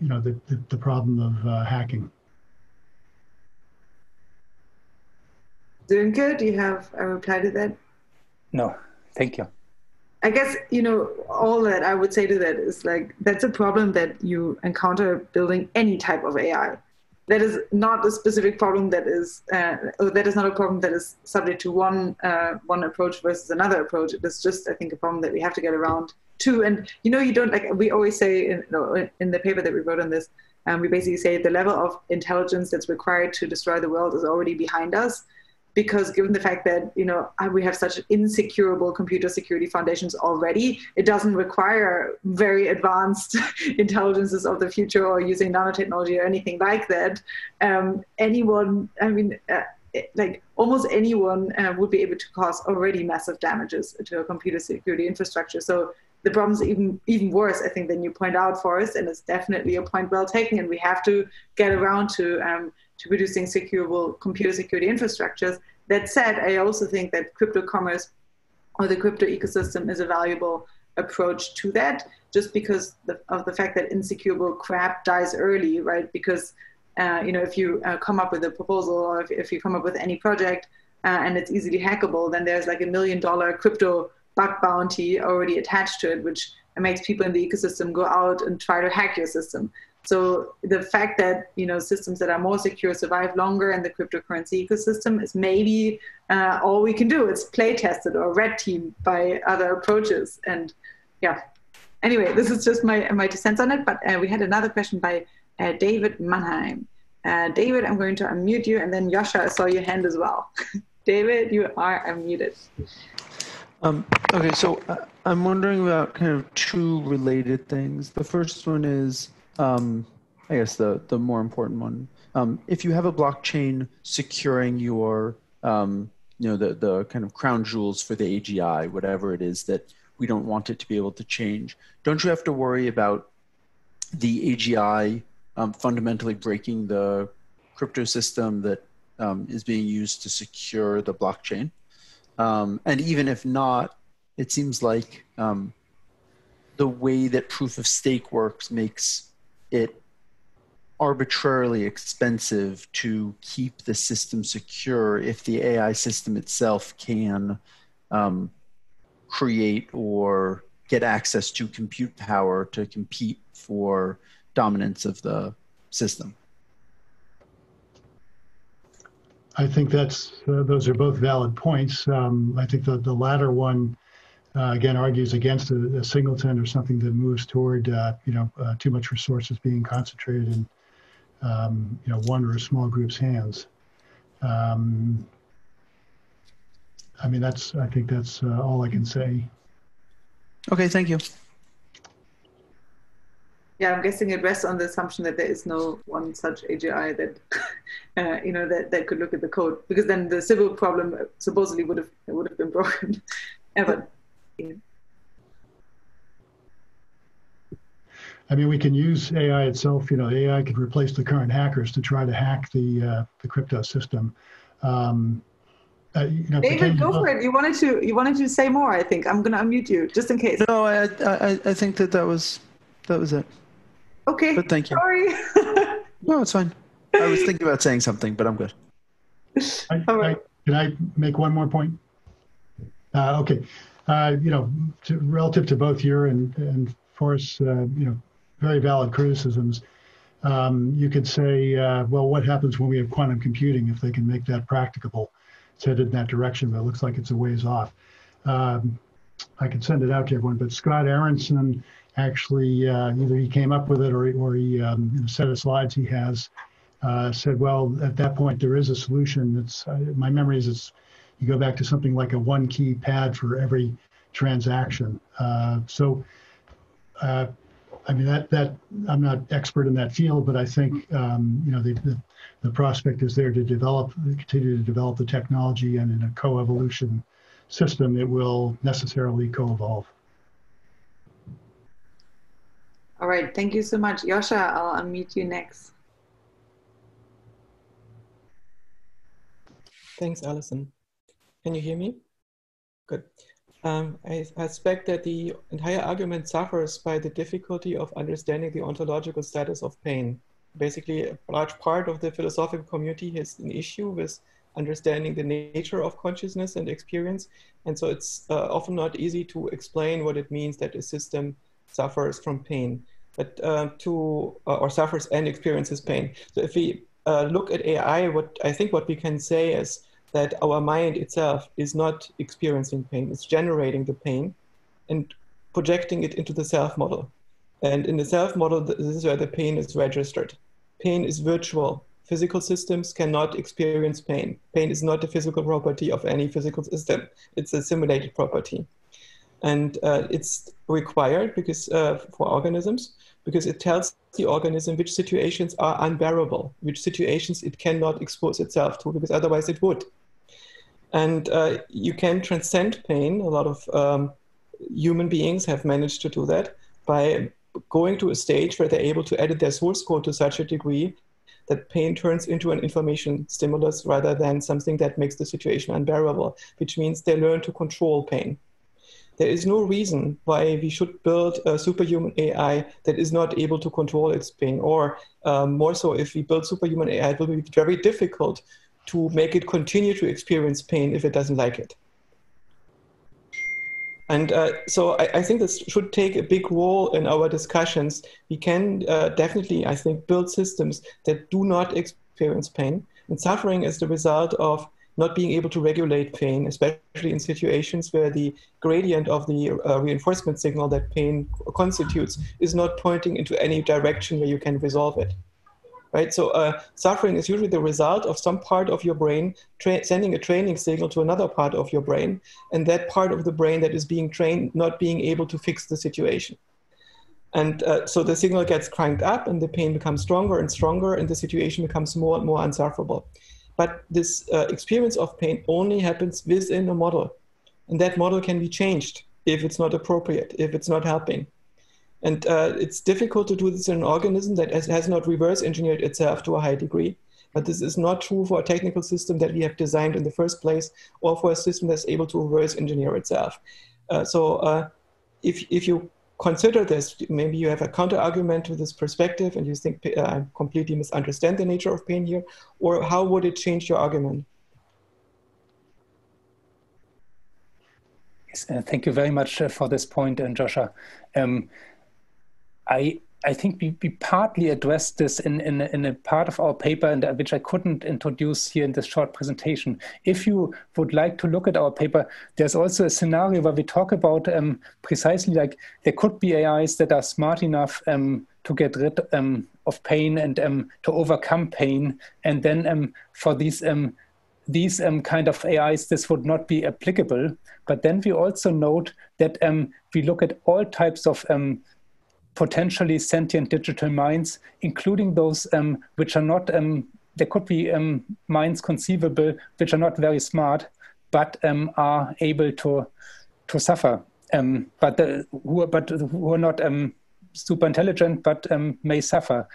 you know, the, the, the problem of uh, hacking. Sönke, do you have a reply to that? No, thank you. I guess, you know, all that I would say to that is like, that's a problem that you encounter building any type of AI that is not a specific problem that is uh, that is not a problem that is subject to one uh, one approach versus another approach. It is just I think a problem that we have to get around to. And you know, you don't like we always say in, in the paper that we wrote on this. Um, we basically say the level of intelligence that's required to destroy the world is already behind us. Because given the fact that you know we have such insecurable computer security foundations already it doesn't require very advanced (laughs) intelligences of the future or using nanotechnology or anything like that. Um, anyone i mean uh, like almost anyone uh, would be able to cause already massive damages to a computer security infrastructure. So the problem's even even worse i think than you point out for us, and it's definitely a point well taken and we have to get around to um, to producing securable computer security infrastructures. That said, I also think that crypto commerce or the crypto ecosystem is a valuable approach to that, just because of the fact that insecurable crap dies early, right? Because uh, you know, if you uh, come up with a proposal or if, if you come up with any project uh, and it's easily hackable, then there's like a million dollar crypto bug bounty already attached to it, which makes people in the ecosystem go out and try to hack your system. So the fact that you know systems that are more secure survive longer in the cryptocurrency ecosystem is maybe uh, all we can do. It's play tested or red team by other approaches. And yeah, anyway, this is just my my sense on it. But uh, we had another question by uh, David Manheim. Uh, David, I'm going to unmute you, and then Joscha, I saw your hand as well. (laughs) David, you are unmuted. Um, okay, so uh, I'm wondering about kind of two related things. The first one is um, I guess the the more important one. Um, if you have a blockchain securing your um, you know the the kind of crown jewels for the AGI, whatever it is that we don't want it to be able to change, don't you have to worry about the AGI um, fundamentally breaking the crypto system that um, is being used to secure the blockchain? Um, and even if not, it seems like the way that proof of stake works makes it arbitrarily expensive to keep the system secure if the AI system itself can um, create or get access to compute power to compete for dominance of the system. I think that's uh, those are both valid points. Um, I think the, the latter one uh, again argues against a, a, singleton or something that moves toward uh, you know uh, too much resources being concentrated in um, you know one or a small group's hands. Um, I mean that's I think that's uh, all I can say. Okay, thank you. Yeah, I'm guessing it rests on the assumption that there is no one such AGI that, (laughs) uh, you know, that, that could look at the code, because then the civil problem supposedly would have would have been broken. (laughs) Ever. I mean, we can use AI itself. You know, AI could replace the current hackers to try to hack the uh, the crypto system. Um, uh, you know, David, go for it. You wanted to you wanted to say more. I think I'm going to unmute you just in case. No, I, I I think that that was that was it. Okay. But thank you. Sorry. (laughs) no, it's fine. I was thinking about saying something, but I'm good. I, I, can I make one more point? Uh, okay you know, to, relative to both your and, and Forrest's, uh, you know, very valid criticisms, um, you could say, uh, well, what happens when we have quantum computing if they can make that practicable? It's headed in that direction, but it looks like it's a ways off. Um, I can send it out to everyone, but Scott Aaronson actually uh, either he came up with it or, or he, um, in a set of slides he has, uh, said, well, at that point there is a solution. It's uh, my memory is it's you go back to something like a one-time pad for every transaction. Uh, so, uh, I mean that that I'm not expert in that field, but I think um, you know the, the, the prospect is there to develop, continue to develop the technology, and in a co-evolution system, it will necessarily co-evolve. All right, thank you so much, Joscha. I'll unmute you next. Thanks, Allison. Can you hear me? Good. Um, I, I suspect that the entire argument suffers by the difficulty of understanding the ontological status of pain. Basically, a large part of the philosophical community has an issue with understanding the nature of consciousness and experience. And so it's uh, often not easy to explain what it means that a system suffers from pain, but uh, to, uh, or suffers and experiences pain. So if we uh, look at AI, what I think what we can say is that our mind itself is not experiencing pain, it's generating the pain and projecting it into the self model. And in the self model, this is where the pain is registered. Pain is virtual, physical systems cannot experience pain. Pain is not a physical property of any physical system. It's a simulated property. And uh, it's required because uh, for organisms, because it tells the organism which situations are unbearable, which situations it cannot expose itself to, because otherwise it would. And uh, you can transcend pain. A lot of um, human beings have managed to do that by going to a stage where they're able to edit their source code to such a degree that pain turns into an information stimulus rather than something that makes the situation unbearable, which means they learn to control pain. There is no reason why we should build a superhuman AI that is not able to control its pain, or um, more so, if we build superhuman AI, it will be very difficult to make it continue to experience pain if it doesn't like it. And uh, so I, I, think this should take a big role in our discussions. We can uh, definitely, I think, build systems that do not experience pain. And suffering is the result of not being able to regulate pain, especially in situations where the gradient of the uh, reinforcement signal that pain constitutes is not pointing into any direction where you can resolve it right? So uh, suffering is usually the result of some part of your brain sending a training signal to another part of your brain, and that part of the brain that is being trained not being able to fix the situation. And uh, so the signal gets cranked up, and the pain becomes stronger and stronger, and the situation becomes more and more unsufferable. But this uh, experience of pain only happens within a model, and that model can be changed if it's not appropriate, if it's not helping. And uh, it's difficult to do this in an organism that has, has not reverse engineered itself to a high degree. But this is not true for a technical system that we have designed in the first place or for a system that's able to reverse engineer itself. Uh, so uh, if, if you consider this, maybe you have a counter argument to this perspective and you think uh, I completely misunderstand the nature of pain here, or how would it change your argument? Yes, uh, thank you very much uh, for this point, and Joshua. Um, I I think we, we partly addressed this in, in, in, a part of our paper, and which I couldn't introduce here in this short presentation. If you would like to look at our paper, there's also a scenario where we talk about um, precisely like there could be AIs that are smart enough um, to get rid um, of pain and um, to overcome pain, and then um, for these um, these kind of AIs, this would not be applicable. But then we also note that we look at all types of potentially sentient digital minds, including those um, which are not, um, there could be um, minds conceivable which are not very smart, but um, are able to, to suffer, um, but, uh, who, are, but who are not um, super intelligent, but may suffer.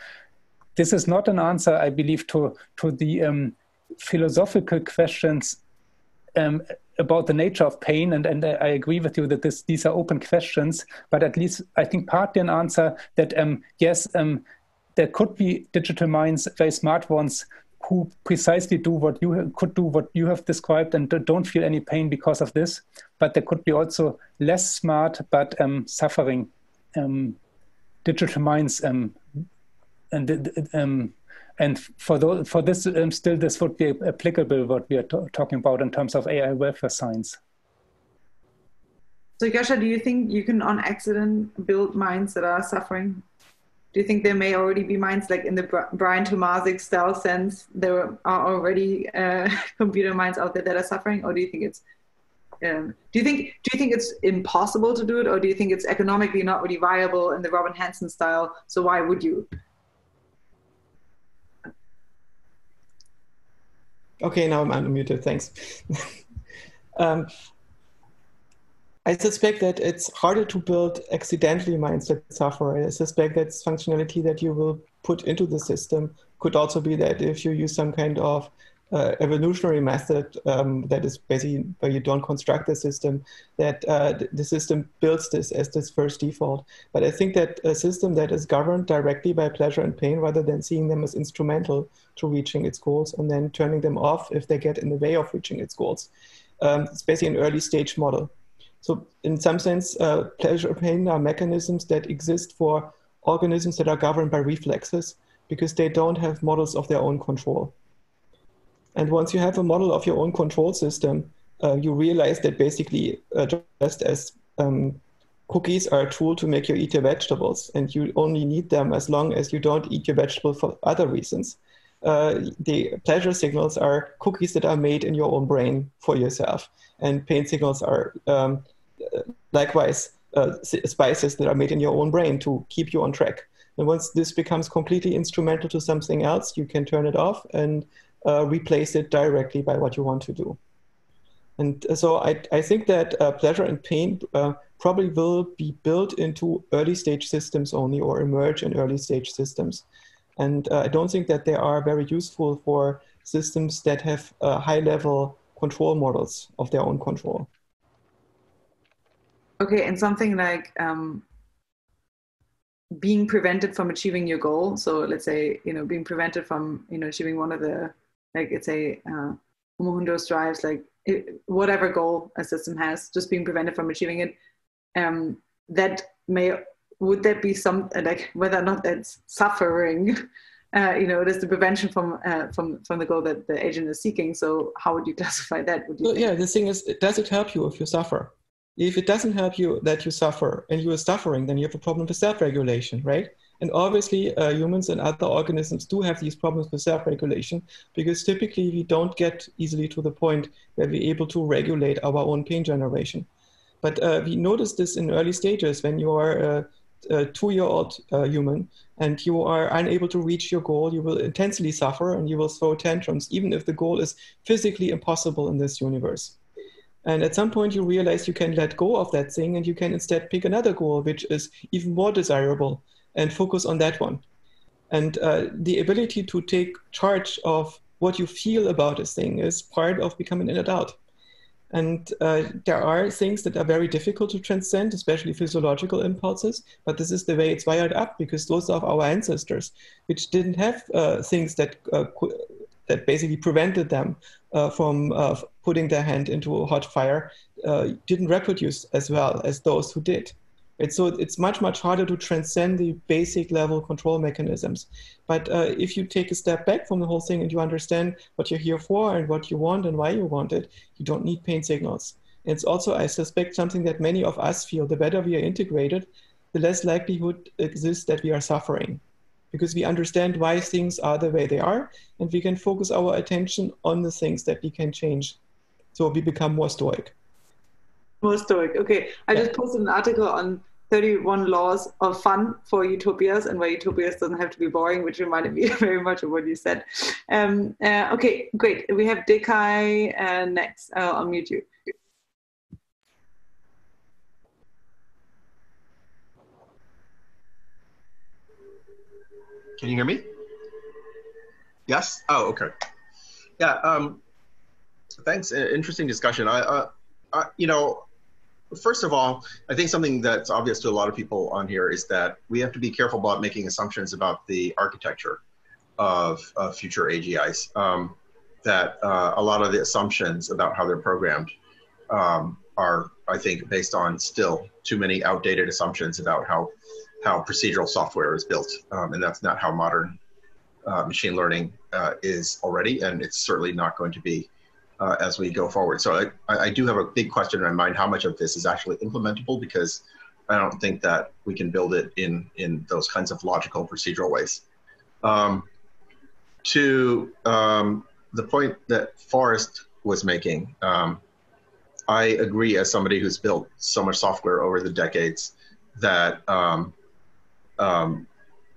This is not an answer, I believe, to, to the philosophical questions about the nature of pain, and, and I agree with you that this, these are open questions, but at least I think partly an answer that um, yes, um, there could be digital minds, very smart ones, who precisely do what you could do, what you have described, and don't feel any pain because of this. But there could be also less smart but um, suffering um, digital minds, um, and um, and for those, for this, um, still this would be applicable what we are talking about in terms of AI welfare science. So Joscha, do you think you can on accident build minds that are suffering? Do you think there may already be minds like in the Brian Tomasik style sense, there are already uh, (laughs) computer minds out there that are suffering, or do you think it's um, do you think do you think it's impossible to do it, or do you think it's economically not really viable in the Robin Hanson style? So why would you? Okay, now I'm unmuted. Thanks. (laughs) um, I suspect that it's harder to build accidentally minds that suffer. I suspect that functionality that you will put into the system could also be that if you use some kind of uh, evolutionary method um, that is basically where you don't construct the system, that uh, the system builds this as this first default. But I think that a system that is governed directly by pleasure and pain rather than seeing them as instrumental to reaching its goals and then turning them off if they get in the way of reaching its goals. Um, it's basically an early stage model. So in some sense, uh, pleasure and pain are mechanisms that exist for organisms that are governed by reflexes because they don't have models of their own control. And once you have a model of your own control system, uh, you realize that basically uh, just as um, cookies are a tool to make you eat your vegetables, and you only need them as long as you don't eat your vegetable for other reasons. uh, the pleasure signals are cookies that are made in your own brain for yourself, and pain signals are um, likewise uh, spices that are made in your own brain to keep you on track. And once this becomes completely instrumental to something else, you can turn it off and uh, replace it directly by what you want to do. And so I, I think that uh, pleasure and pain uh, probably will be built into early stage systems only or emerge in early stage systems. And uh, I don't think that they are very useful for systems that have uh, high level control models of their own control. Okay, and something like um, being prevented from achieving your goal. So let's say, you know, being prevented from, you know, achieving one of the, like, it's a uh, Omohundro's drives, like it, whatever goal a system has, just being prevented from achieving it. Um, that may would that be some like whether or not that's suffering (laughs) uh, you know it is the prevention from uh, from from the goal that the agent is seeking. So how would you (laughs) classify that would you well, yeah the thing is does it help you if you suffer? If it doesn't help you that you suffer and you are suffering then you have a problem with self-regulation right and obviously uh, humans and other organisms do have these problems with self-regulation because typically we don't get easily to the point where we're able to regulate our own pain generation but uh, we notice this in early stages when you are uh, a two-year-old uh, human and you are unable to reach your goal, you will intensely suffer and you will throw tantrums, even if the goal is physically impossible in this universe. And at some point, you realize you can let go of that thing and you can instead pick another goal, which is even more desirable, and focus on that one. And uh, the ability to take charge of what you feel about a thing is part of becoming an adult. And uh, there are things that are very difficult to transcend, especially physiological impulses. But this is the way it's wired up because those are our ancestors, which didn't have uh, things that uh, that basically prevented them uh, from uh, putting their hand into a hot fire, didn't reproduce as well as those who did. Right? So it's much, much harder to transcend the basic level control mechanisms. But uh, if you take a step back from the whole thing and you understand what you're here for and what you want and why you want it, you don't need pain signals. It's also, I suspect, something that many of us feel. The better we are integrated, the less likelihood exists that we are suffering because we understand why things are the way they are and we can focus our attention on the things that we can change. So we become more stoic. More stoic. Okay. I yeah. just posted an article on 31 laws of fun for utopias and why utopias doesn't have to be boring, which reminded me (laughs) very much of what you said. Um, uh, okay, great. We have De Kai uh, next. I'll unmute you. Can you hear me? Yes? Oh, okay. Yeah, um, thanks. Interesting discussion. I, uh, I, you know, first of all, I think something that's obvious to a lot of people on here is that we have to be careful about making assumptions about the architecture of, of future AGIs. Um, that uh, a lot of the assumptions about how they're programmed um, are, I think, based on still too many outdated assumptions about how how procedural software is built, um, and that's not how modern uh, machine learning uh, is already, and it's certainly not going to be uh, as we go forward. So I, I do have a big question in my mind: how much of this is actually implementable? Because I don't think that we can build it in in those kinds of logical procedural ways. Um, to um, the point that Forrest was making, um, I agree. As somebody who's built so much software over the decades, that um, um,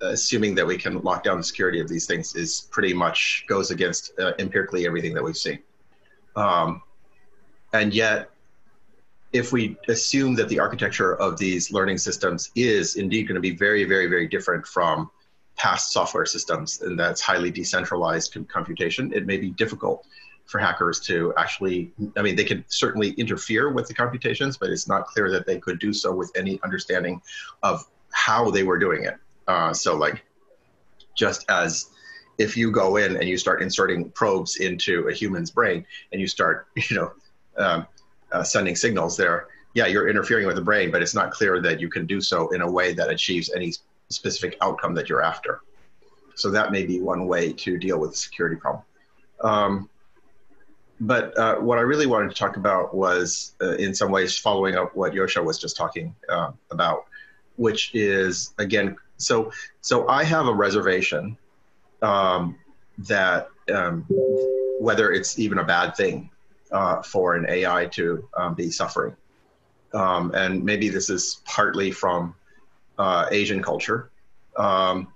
assuming that we can lock down the security of these things is pretty much goes against uh, empirically everything that we've seen. Um, and yet, if we assume that the architecture of these learning systems is indeed going to be very, very, very different from past software systems, and that's highly decentralized computation, it may be difficult for hackers to actually, I mean, they can certainly interfere with the computations, but it's not clear that they could do so with any understanding of how they were doing it. Uh, so like, just as if you go in and you start inserting probes into a human's brain and you start, (laughs) you know, um, uh, sending signals there, yeah, you're interfering with the brain, but it's not clear that you can do so in a way that achieves any specific outcome that you're after. So that may be one way to deal with the security problem. Um, but uh, what I really wanted to talk about was, uh, in some ways, following up what Joscha was just talking uh, about, which is again so so i have a reservation um, that um, whether it's even a bad thing uh, for an AI to um, be suffering. Um, and maybe this is partly from uh, Asian culture. Um,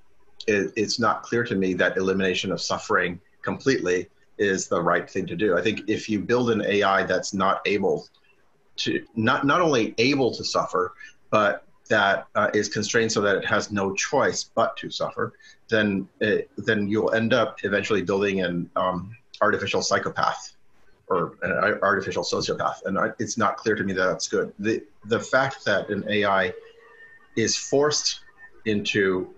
it, it's not clear to me that elimination of suffering completely is the right thing to do. I think if you build an AI that's not able to, not, not only able to suffer, but that uh, is constrained so that it has no choice but to suffer, then it, then you'll end up eventually building an um, artificial psychopath or an artificial sociopath, and I, it's not clear to me that that's good. the The fact that an AI is forced into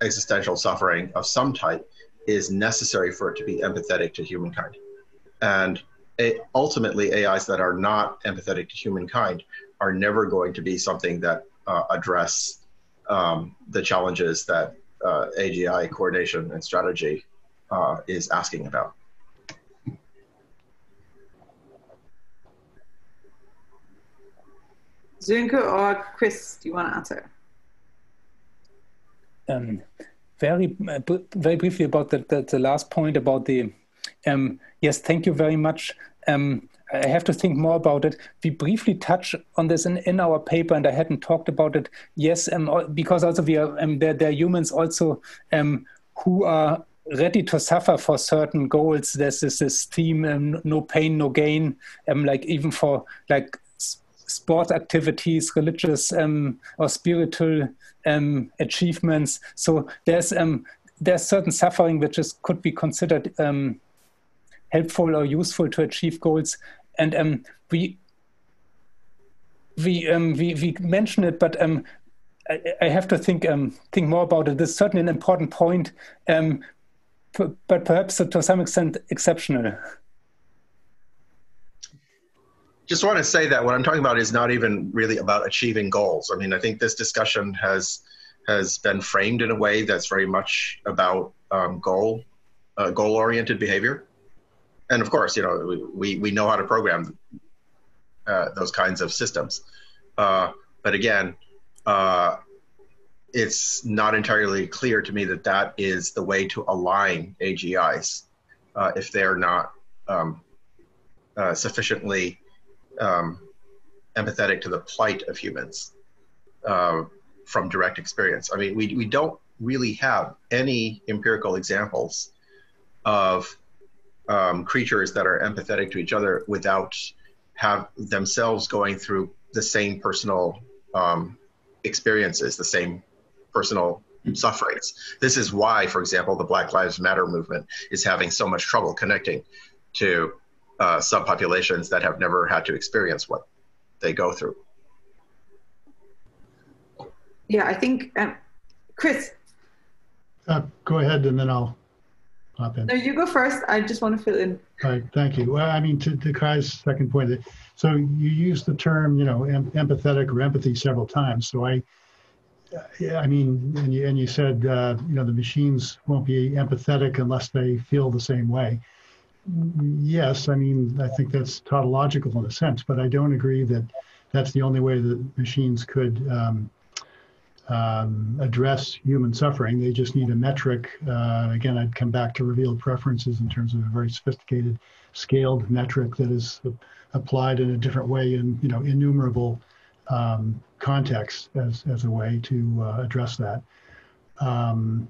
existential suffering of some type is necessary for it to be empathetic to humankind, and it, ultimately, AIs that are not empathetic to humankind are never going to be something that uh, address um, the challenges that uh, AGI coordination and strategy uh, is asking about. Sönke or Chris, do you want to answer? Um, very, uh, very briefly about the, the, the, last point about the, um, yes, thank you very much. Um, I have to think more about it. We briefly touch on this in, in our paper, and I hadn't talked about it. Yes, um, because also we are um, there, there are humans also um, who are ready to suffer for certain goals. There's this, this theme, um, no pain, no gain. Um, like even for like sport activities, religious um, or spiritual achievements. So there's there's certain suffering which is could be considered helpful or useful to achieve goals. And um, we we um, we we mention it, but um, I, I, have to think um, think more about it. This is certainly an important point, um, but perhaps to some extent exceptional. Just want to say that what I'm talking about is not even really about achieving goals. I mean, I think this discussion has has been framed in a way that's very much about um, goal uh, goal oriented behavior and of course, you know, we, we know how to program uh, those kinds of systems. Uh, but again, uh, it's not entirely clear to me that that is the way to align AGIs uh, if they're not um, uh, sufficiently um, empathetic to the plight of humans uh, from direct experience. I mean, we, we don't really have any empirical examples of um, creatures that are empathetic to each other without have themselves going through the same personal um, experiences, the same personal sufferings. This is why, for example, the Black Lives Matter movement is having so much trouble connecting to uh, subpopulations that have never had to experience what they go through. Yeah, I think, um, Chris. Uh, go ahead, and then I'll hop in. No, you go first. I just want to fill in. All right, thank you. Well, I mean, to, to Kai's second point, so you use the term, you know, em- empathetic or empathy several times. So I, yeah, I mean, and you, and you said, uh, you know, the machines won't be empathetic unless they feel the same way. Yes, I mean, I think that's tautological in a sense, but I don't agree that that's the only way that machines could um, um, address human suffering. They just need a metric. Uh, again, I'd come back to revealed preferences in terms of a very sophisticated, scaled metric that is applied in a different way in you know innumerable um, contexts as as a way to uh, address that. Um,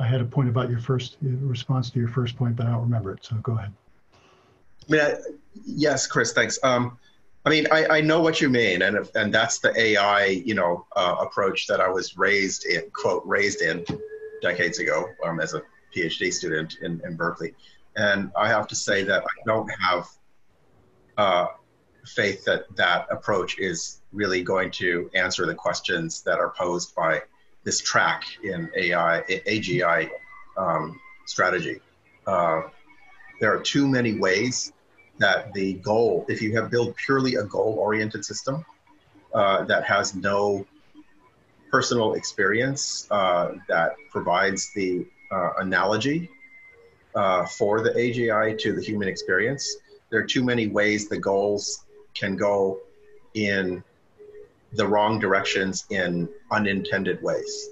I had a point about your first response to your first point, but I don't remember it. So go ahead. I mean, I, yes, Chris, thanks. Um, I mean, I, I know what you mean, and and that's the AI, you know, uh, approach that I was raised in, quote, raised in decades ago um, as a PhD student in, in Berkeley. And I have to say that I don't have uh, faith that that approach is really going to answer the questions that are posed by this track in AI, AGI um, strategy. Uh, there are too many ways that the goal, if you have built purely a goal-oriented system uh, that has no personal experience uh, that provides the uh, analogy uh, for the AGI to the human experience, there are too many ways the goals can go in the wrong directions in unintended ways.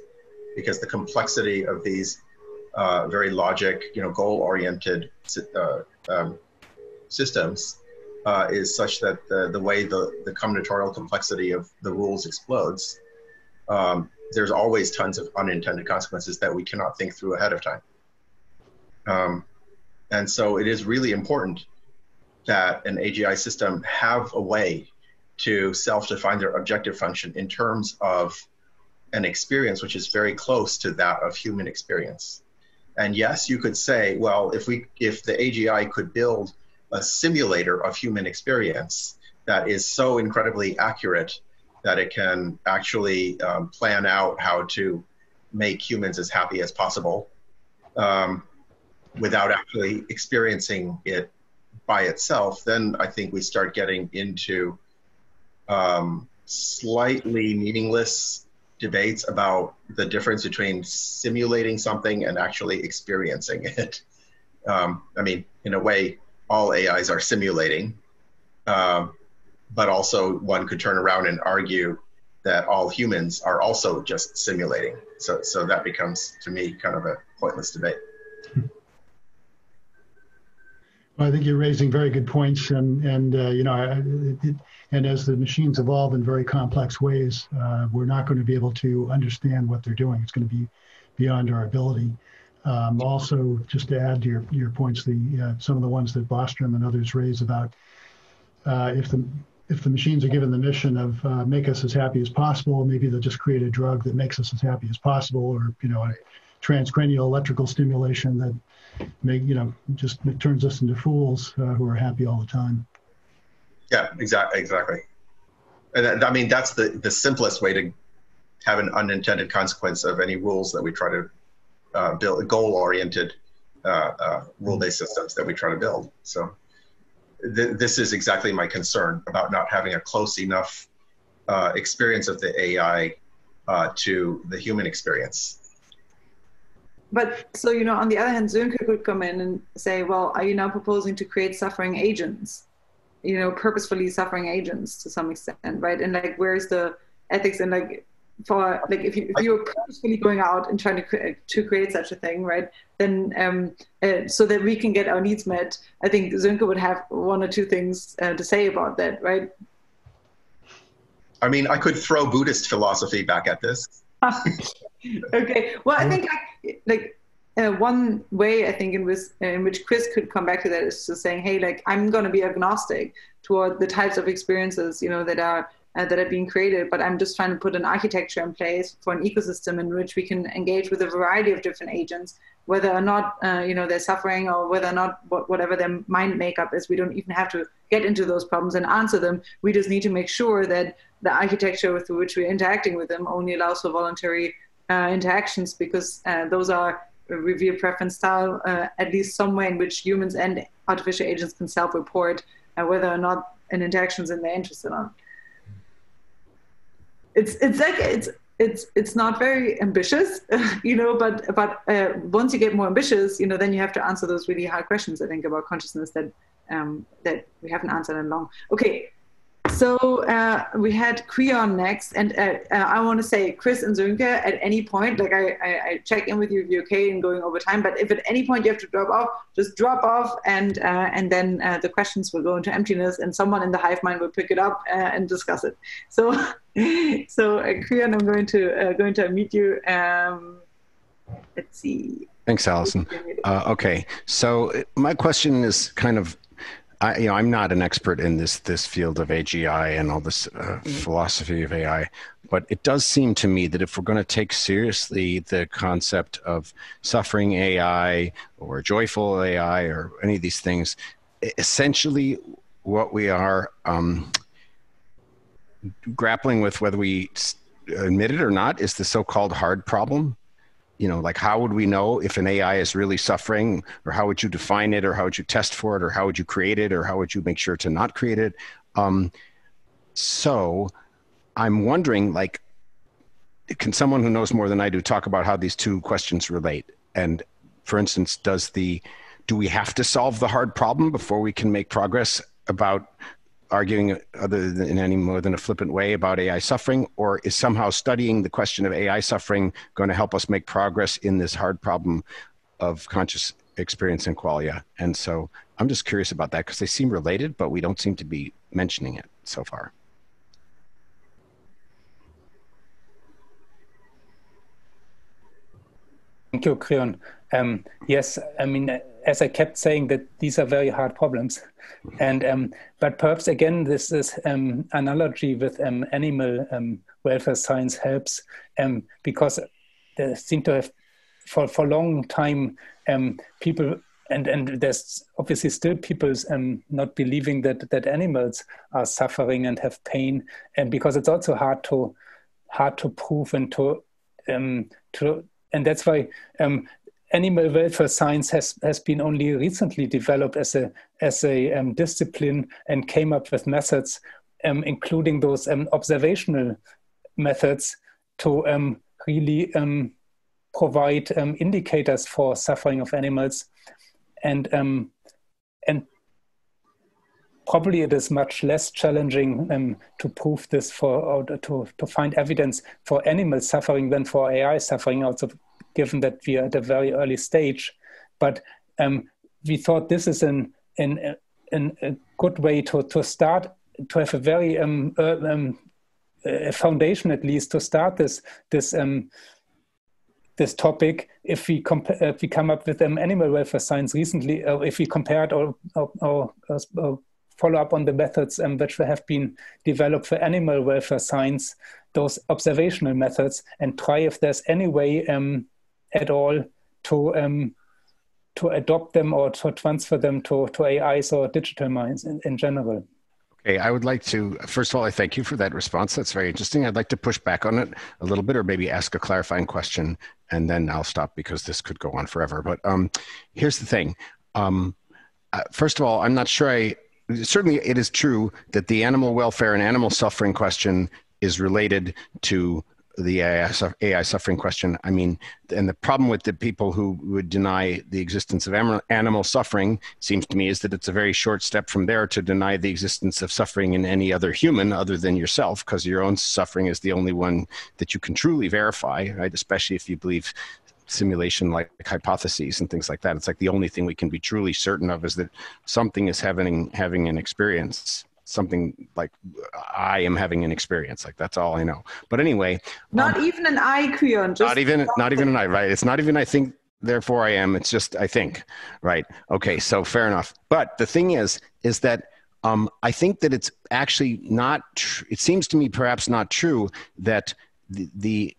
because the complexity of these uh, very logic, you know, goal-oriented uh, um, systems uh, is such that the, the way the, the combinatorial complexity of the rules explodes, um, there's always tons of unintended consequences that we cannot think through ahead of time. Um, and so it is really important that an AGI system have a way to self-define their objective function in terms of an experience which is very close to that of human experience. And yes, you could say, well, if we if the AGI could build a simulator of human experience that is so incredibly accurate that it can actually um, plan out how to make humans as happy as possible um, without actually experiencing it by itself, then I think we start getting into um, slightly meaningless debates about the difference between simulating something and actually experiencing it. (laughs) Um, I mean, in a way, all AIs are simulating, um, but also one could turn around and argue that all humans are also just simulating. So, so that becomes, to me, kind of a pointless debate. Well, I think you're raising very good points, and and uh, you know, it, and as the machines evolve in very complex ways, uh, we're not going to be able to understand what they're doing. It's going to be beyond our ability. Um, also, just to add to your, your points, the uh, some of the ones that Bostrom and others raise about uh, if the if the machines are given the mission of uh, make us as happy as possible, maybe they'll just create a drug that makes us as happy as possible, or you know, a transcranial electrical stimulation that make you know just turns us into fools uh, who are happy all the time. Yeah, exactly, exactly. And I mean, that's the the simplest way to have an unintended consequence of any rules that we try to uh, build goal-oriented uh, uh, rule-based systems that we try to build. So th- this is exactly my concern about not having a close enough uh, experience of the AI uh, to the human experience. But so you know, on the other hand, Sönke could come in and say, "Well, are you now proposing to create suffering agents? You know, purposefully suffering agents to some extent, right? And like, where's the ethics and like for like if you if you're purposefully going out and trying to create to create such a thing, right? Then um, uh, so that we can get our needs met, I think Sönke would have one or two things uh, to say about that, right? I mean, I could throw Buddhist philosophy back at this. (laughs) okay. Well, I think like, like uh, one way I think in which in which Chris could come back to that is just saying, hey, like I'm going to be agnostic toward the types of experiences you know that are uh, that are being created, but I'm just trying to put an architecture in place for an ecosystem in which we can engage with a variety of different agents, whether or not uh, you know they're suffering or whether or not whatever their mind makeup is. We don't even have to get into those problems and answer them. We just need to make sure that the architecture through which we're interacting with them only allows for voluntary uh, interactions because uh, those are revealed preference style, uh, at least some way in which humans and artificial agents can self-report uh, whether or not an interaction is in their interest or not it's it's like it's it's it's not very ambitious, (laughs) you know. But but uh, once you get more ambitious, you know, then you have to answer those really hard questions. I think about consciousness that um, that we haven't answered in long. Okay, so uh, we had Creon next, and uh, uh, I want to say, Chris and Sönke, at any point, like I, I, I, check in with you if you're okay in going over time, but if at any point you have to drop off, just drop off, and uh, and then uh, the questions will go into emptiness, and someone in the hive mind will pick it up uh, and discuss it. So, (laughs) so Creon, I'm going to going to meet you. Um, let's see. Thanks, Allison. okay, so my question is kind of I, you know, I'm not an expert in this this field of AGI and all this uh, mm-hmm. philosophy of AI, but it does seem to me that if we're going to take seriously the concept of suffering AI or joyful AI or any of these things, essentially what we are um, grappling with, whether we admit it or not, is the so-called hard problem you know like how would we know if an ai is really suffering? Or how would you define it? Or how would you test for it? Or how would you create it? Or how would you make sure to not create it? Um, so i'm wondering like can someone who knows more than i do talk about how these two questions relate? And for instance does the do we have to solve the hard problem before we can make progress about arguing other than in any more than a flippant way about AI suffering, or is somehow studying the question of AI suffering going to help us make progress in this hard problem of conscious experience and qualia? And so I'm just curious about that because they seem related, but we don't seem to be mentioning it so far. Thank you, Creon. Um, yes, I mean, as I kept saying, that these are very hard problems, and um, but perhaps again, this this um, analogy with um, animal um, welfare science helps um, because there seem to have for for long time people and and there's obviously still people um, not believing that that animals are suffering and have pain, and because it's also hard to hard to prove and to um, to and that's why um, animal welfare science has, has been only recently developed as a, as a um, discipline and came up with methods, um, including those um, observational methods to um, really um, provide indicators for suffering of animals. And, and probably it is much less challenging um, to prove this for or to, to find evidence for animal suffering than for AI suffering, also given that we are at a very early stage. But um, we thought this is an, an, an, a good way to, to start, to have a very um, uh, um, a foundation at least to start this this um, this topic if we comp- if we come up with um, animal welfare science recently uh, if we compared or, or, or, or follow up on the methods um, which have been developed for animal welfare science, those observational methods, and try if there's any way um, at all to um, to adopt them or to transfer them to, to AIs or digital minds in, in general. Okay, I would like to, first of all, I thank you for that response. That's very interesting. I'd like to push back on it a little bit or maybe ask a clarifying question and then I'll stop because this could go on forever. But um, here's the thing. Um, uh, first of all, I'm not sure I certainly it is true that the animal welfare and animal suffering question is related to the AI, AI, suffering question. I mean, and the problem with the people who would deny the existence of animal suffering seems to me is that it's a very short step from there to deny the existence of suffering in any other human other than yourself, because your own suffering is the only one that you can truly verify, right? Especially if you believe simulation like hypotheses and things like that. It's like the only thing we can be truly certain of is that something is having having an experience. Something like I am having an experience. Like that's all I know. But anyway, not um, even an I, Creon. Not even not even an I. Right? It's not even I think. Therefore, I am. It's just I think. Right? Okay. So fair enough. But the thing is, is that um, I think that it's actually not. Tr- it seems to me perhaps not true that the, the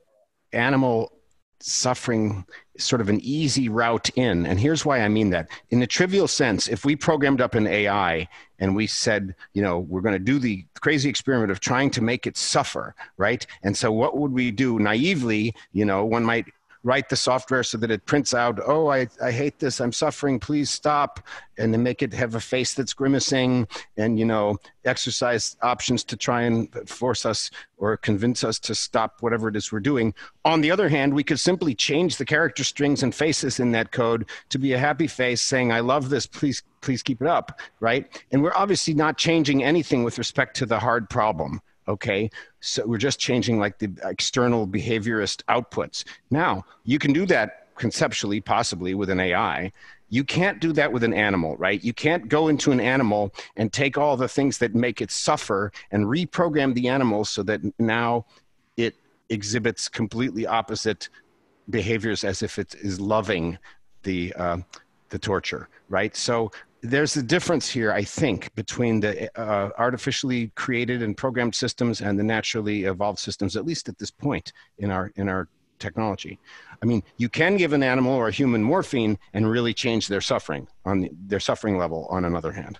animal suffering sort of an easy route in. And here's why I mean that. In a trivial sense, if we programmed up an AI and we said, you know, we're going to do the crazy experiment of trying to make it suffer, right? And so what would we do naively? You know, one might write the software so that it prints out, oh, I, I hate this, I'm suffering, please stop, and then make it have a face that's grimacing and, you know, exercise options to try and force us or convince us to stop whatever it is we're doing. On the other hand, we could simply change the character strings and faces in that code to be a happy face saying, I love this, please, please keep it up, right? And we're obviously not changing anything with respect to the hard problem okay? So we're just changing like the external behaviorist outputs. Now you can do that conceptually possibly with an ai you can't do that with an animal right? You can't go into an animal and take all the things that make it suffer and reprogram the animal so that now it exhibits completely opposite behaviors as if it is loving the uh, the torture right? So there's a difference here, I think, between the uh, artificially created and programmed systems and the naturally evolved systems, at least at this point in our in our technology. I mean, you can give an animal or a human morphine and really change their suffering on the, their suffering level. On another hand.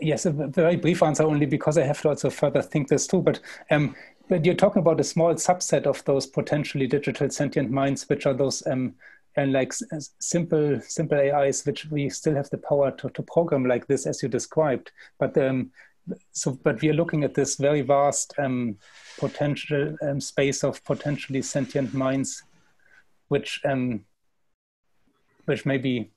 Yes, a very brief answer only because I have to also further think this too. But um, but you're talking about a small subset of those potentially digital sentient minds, which are those um, and like simple simple AIs, which we still have the power to, to program like this, as you described. But um, so, but we are looking at this very vast um, potential um, space of potentially sentient minds, which um, which maybe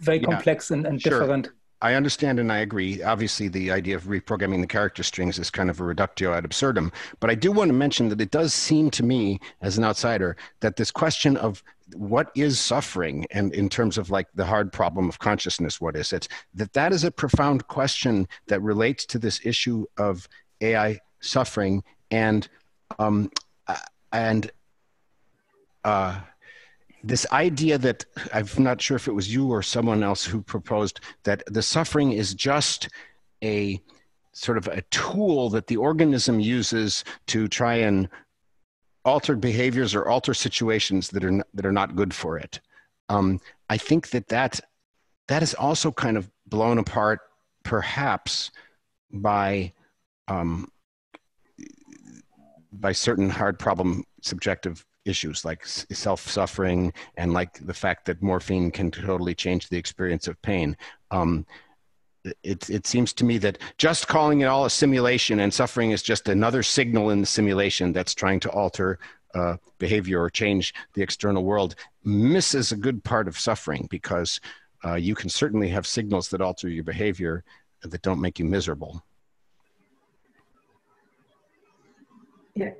very yeah, complex and, and sure. different. I understand and I agree. Obviously, the idea of reprogramming the character strings is kind of a reductio ad absurdum. But I do want to mention that it does seem to me, as an outsider, that this question of what is suffering and in terms of like the hard problem of consciousness what is it that that is a profound question that relates to this issue of ai suffering and um and uh this idea that i'm not sure if it was you or someone else who proposed that the suffering is just a sort of a tool that the organism uses to try and alter behaviors or alter situations that are that are not good for it. Um, I think that that that is also kind of blown apart, perhaps by um, by certain hard problem subjective issues like self-suffering and like the fact that morphine can totally change the experience of pain. Um, it, it seems to me that just calling it all a simulation and suffering is just another signal in the simulation that's trying to alter uh, behavior or change the external world misses a good part of suffering because uh, you can certainly have signals that alter your behavior that don't make you miserable. Yeah.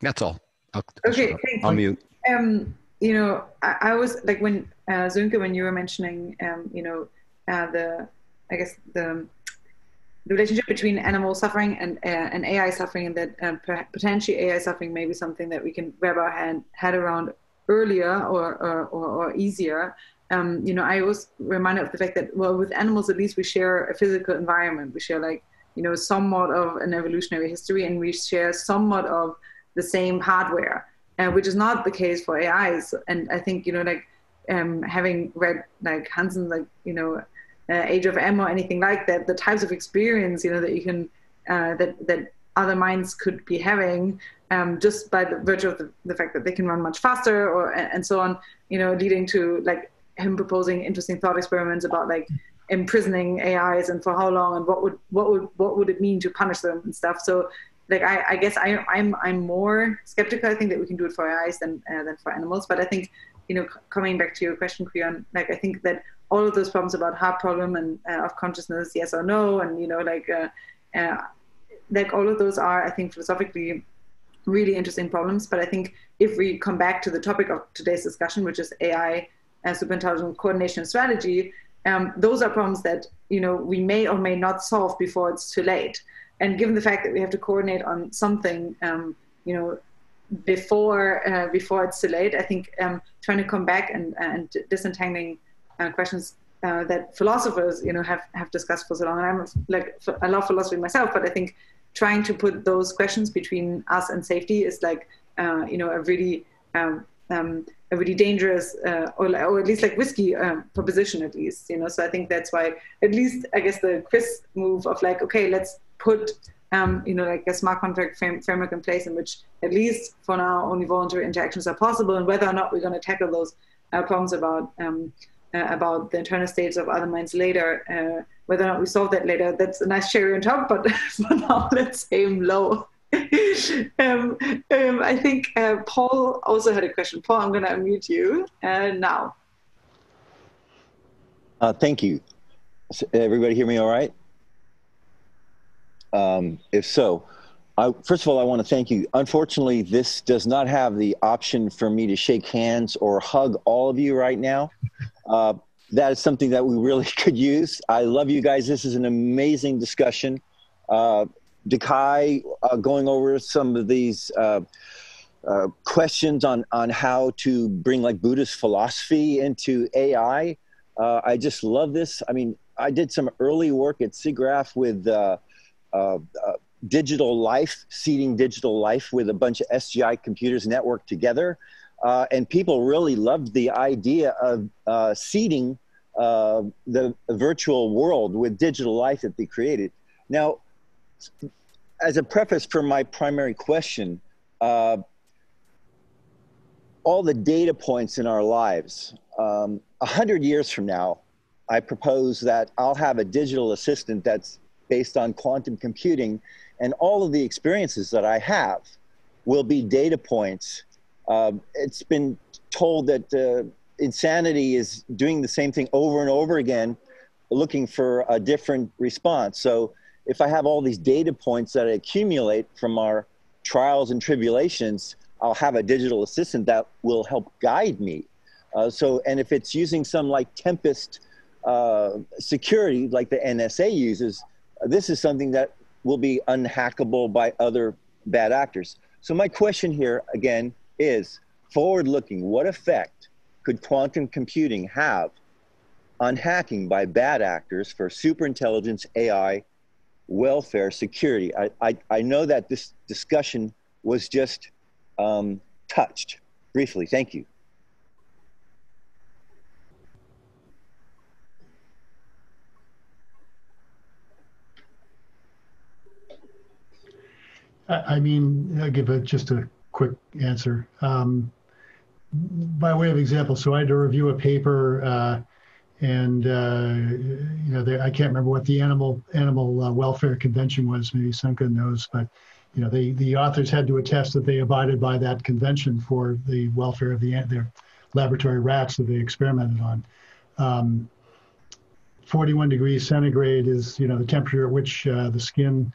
That's all. I'll, okay, thanks. I'll mute. Um, you know, I, I was like when uh, when you were mentioning, um, you know, uh, the I guess the the relationship between animal suffering and uh, and AI suffering, and that um, potentially AI suffering may be something that we can wrap our hand, head around earlier or or, or, or easier. Um, you know, I was reminded of the fact that well, with animals at least we share a physical environment. We share like you know somewhat of an evolutionary history, and we share somewhat of the same hardware, uh, which is not the case for AIs. And I think you know like um, having read like Hanson, like you know uh, Age of Em or anything like that, the types of experience you know that you can uh, that that other minds could be having um, just by the virtue of the, the, fact that they can run much faster or and so on, you know, leading to like him proposing interesting thought experiments about like imprisoning AIs and for how long and what would what would what would it mean to punish them and stuff. So like I, I guess I, I'm I'm more skeptical. I think that we can do it for AIs than uh, than for animals. But I think you know coming back to your question, Creon, like I think that all of those problems about hard problem and uh, of consciousness, yes or no, and you know, like uh, uh, like all of those are, I think, philosophically really interesting problems. But I think if we come back to the topic of today's discussion, which is AI and superintelligent coordination strategy, um, those are problems that you know we may or may not solve before it's too late. And given the fact that we have to coordinate on something, um, you know, before uh, before it's too late, I think um, trying to come back and, and disentangling uh, questions uh, that philosophers, you know, have, have discussed for so long. And I'm like, I love philosophy myself, but I think trying to put those questions between us and safety is like, uh, you know, a really, um, um, a really dangerous, uh, or, or at least like risky um, proposition, at least, you know. So I think that's why, at least, I guess the Chris move of like, okay, let's put, um, you know, like a smart contract frame, framework in place in which, at least for now, only voluntary interactions are possible, and whether or not we're going to tackle those uh, problems about um, uh, about the internal states of other minds later. Uh, whether or not we solve that later, that's a nice cherry on top, but (laughs) for now, let's aim low. (laughs) um, um, I think uh, Paul also had a question. Paul, I'm going to unmute you uh, now. Uh, thank you. Everybody hear me all right? Um, if so, I, first of all, I want to thank you. Unfortunately, this does not have the option for me to shake hands or hug all of you right now. Uh, that is something that we really (laughs) could use. I love you guys. This is an amazing discussion. Uh, De Kai uh, going over some of these uh, uh, questions on, on how to bring like Buddhist philosophy into AI. Uh, I just love this. I mean, I did some early work at SIGGRAPH with uh, uh, digital life, seeding digital life with a bunch of SGI computers networked together. Uh, and people really loved the idea of uh, seeding uh, the virtual world with digital life that they created. Now, as a preface for my primary question, uh, all the data points in our lives, um, a um, hundred years from now, I propose that I'll have a digital assistant that's based on quantum computing and all of the experiences that I have will be data points. Uh, it's been told that uh, insanity is doing the same thing over and over again, looking for a different response. So if I have all these data points that I accumulate from our trials and tribulations, I'll have a digital assistant that will help guide me. Uh, so, and if it's using some like Tempest uh, security like the NSA uses, this is something that will be unhackable by other bad actors. So my question here again is forward looking, what effect could quantum computing have on hacking by bad actors for superintelligence, AI, welfare, security? I, I, I know that this discussion was just um, touched briefly. Thank you. I mean, I'll give a, just a quick answer. Um, by way of example, so I had to review a paper, uh, and uh, you know, they, I can't remember what the animal animal uh, welfare convention was. Maybe Sönke knows, but you know, they, the authors had to attest that they abided by that convention for the welfare of the their laboratory rats that they experimented on. Um, 41 degrees centigrade is you know the temperature at which uh, the skin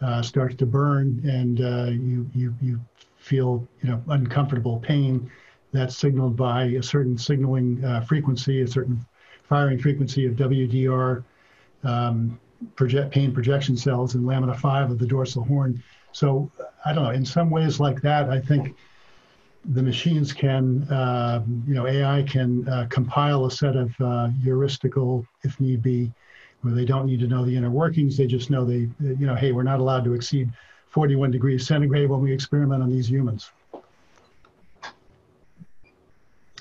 uh, starts to burn and uh, you, you, you feel you know uncomfortable pain that's signaled by a certain signaling uh, frequency, a certain firing frequency of WDR um, project, pain projection cells in lamina 5 of the dorsal horn. So I don't know, in some ways like that, I think the machines can, uh, you know, AI can uh, compile a set of uh, heuristical, if need be, where they don't need to know the inner workings. They just know they, you know, hey, we're not allowed to exceed 41 degrees centigrade when we experiment on these humans.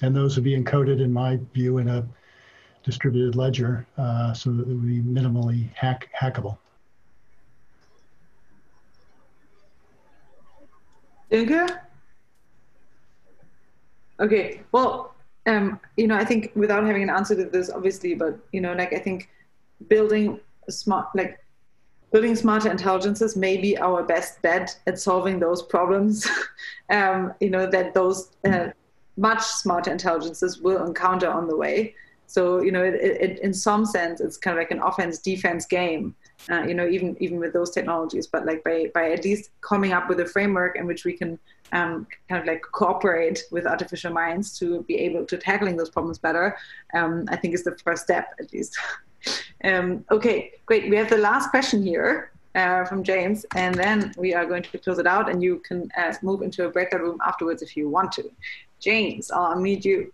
And those would be encoded, in my view, in a distributed ledger uh, so that it would be minimally hack hackable. Dinka? Okay, well, um, you know, I think without having an answer to this, obviously, but you know, like I think building smart like building smarter intelligences may be our best bet at solving those problems. (laughs) Um, you know that those uh, much smarter intelligences will encounter on the way. So you know it, it, in some sense it's kind of like an offense defense game uh, you know even even with those technologies. But like by by at least coming up with a framework in which we can um, kind of like cooperate with artificial minds to be able to tackling those problems better um, i think is the first step at least (laughs) Um, okay, great. We have the last question here uh, from James, and then we are going to close it out, and you can uh, move into a breakout room afterwards if you want to. James, I'll unmute you.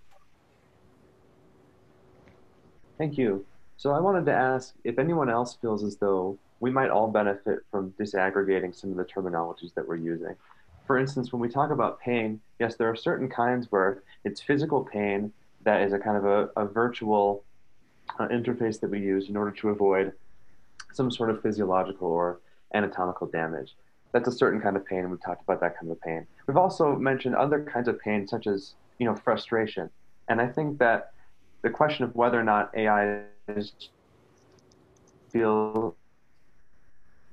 Thank you. So I wanted to ask if anyone else feels as though we might all benefit from disaggregating some of the terminologies that we're using. For instance, when we talk about pain, yes, there are certain kinds where it's physical pain that is a kind of a, a virtual uh, interface that we use in order to avoid some sort of physiological or anatomical damage. That's a certain kind of pain, and we've talked about that kind of pain. We've also mentioned other kinds of pain, such as you know frustration. And I think that the question of whether or not AI is feel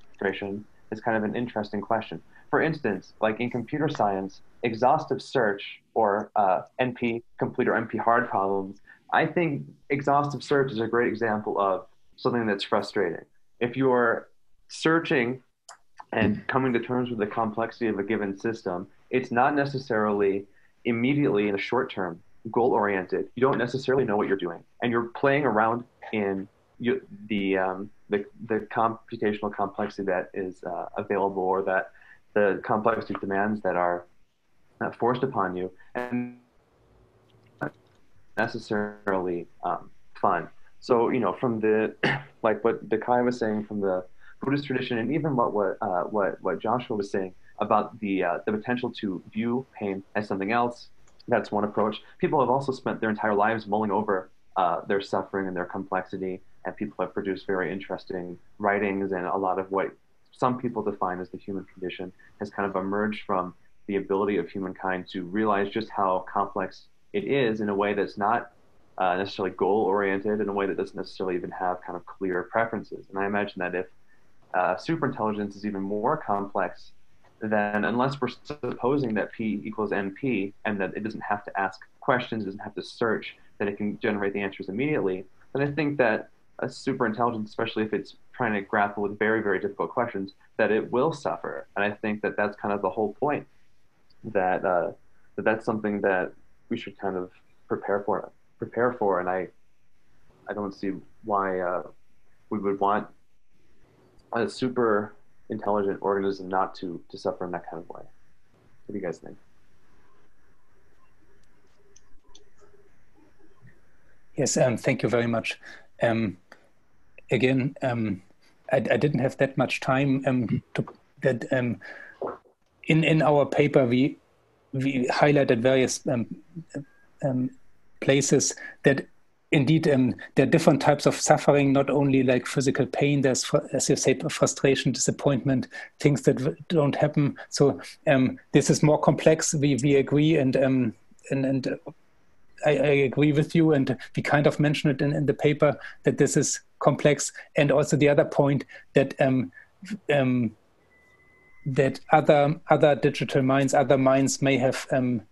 frustration is kind of an interesting question. For instance, like in computer science, exhaustive search or uh, NP complete or NP hard problems I think exhaustive search is a great example of something that's frustrating. If you're searching and coming to terms with the complexity of a given system, it's not necessarily immediately in the short term goal oriented. You don't necessarily know what you're doing, and you're playing around in you, the, um, the the computational complexity that is uh, available, or that the complexity demands that are uh, forced upon you, and necessarily um, fun. So you know, from the (clears throat) like what De Kai was saying from the Buddhist tradition, and even what what uh, what what Joscha was saying about the uh, the potential to view pain as something else. That's one approach. People have also spent their entire lives mulling over uh, their suffering and their complexity, and people have produced very interesting writings, and a lot of what some people define as the human condition has kind of emerged from the ability of humankind to realize just how complex it is in a way that's not uh, necessarily goal oriented, in a way that doesn't necessarily even have kind of clear preferences. And I imagine that if uh, superintelligence is even more complex, then unless we're supposing that P equals NP and that it doesn't have to ask questions, doesn't have to search, that it can generate the answers immediately, then I think that a superintelligence, especially if it's trying to grapple with very, very difficult questions, that it will suffer. And I think that that's kind of the whole point. That uh, that that's something that we should kind of prepare for. Prepare for, and I I don't see why uh, we would want a super intelligent organism not to to suffer in that kind of way. What do you guys think? Yes, um, thank you very much. Um, again, um, I, I, didn't have that much time um, to that. Um, in in our paper, we we highlighted various um, places that indeed um, there are different types of suffering not only like physical pain there's as you say frustration disappointment things that don't happen. So um, this is more complex. We we agree and um, and, and I, I, agree with you, and we kind of mentioned it in, in, the paper that this is complex, and also the other point that um, um, that other other digital minds, other minds may have um,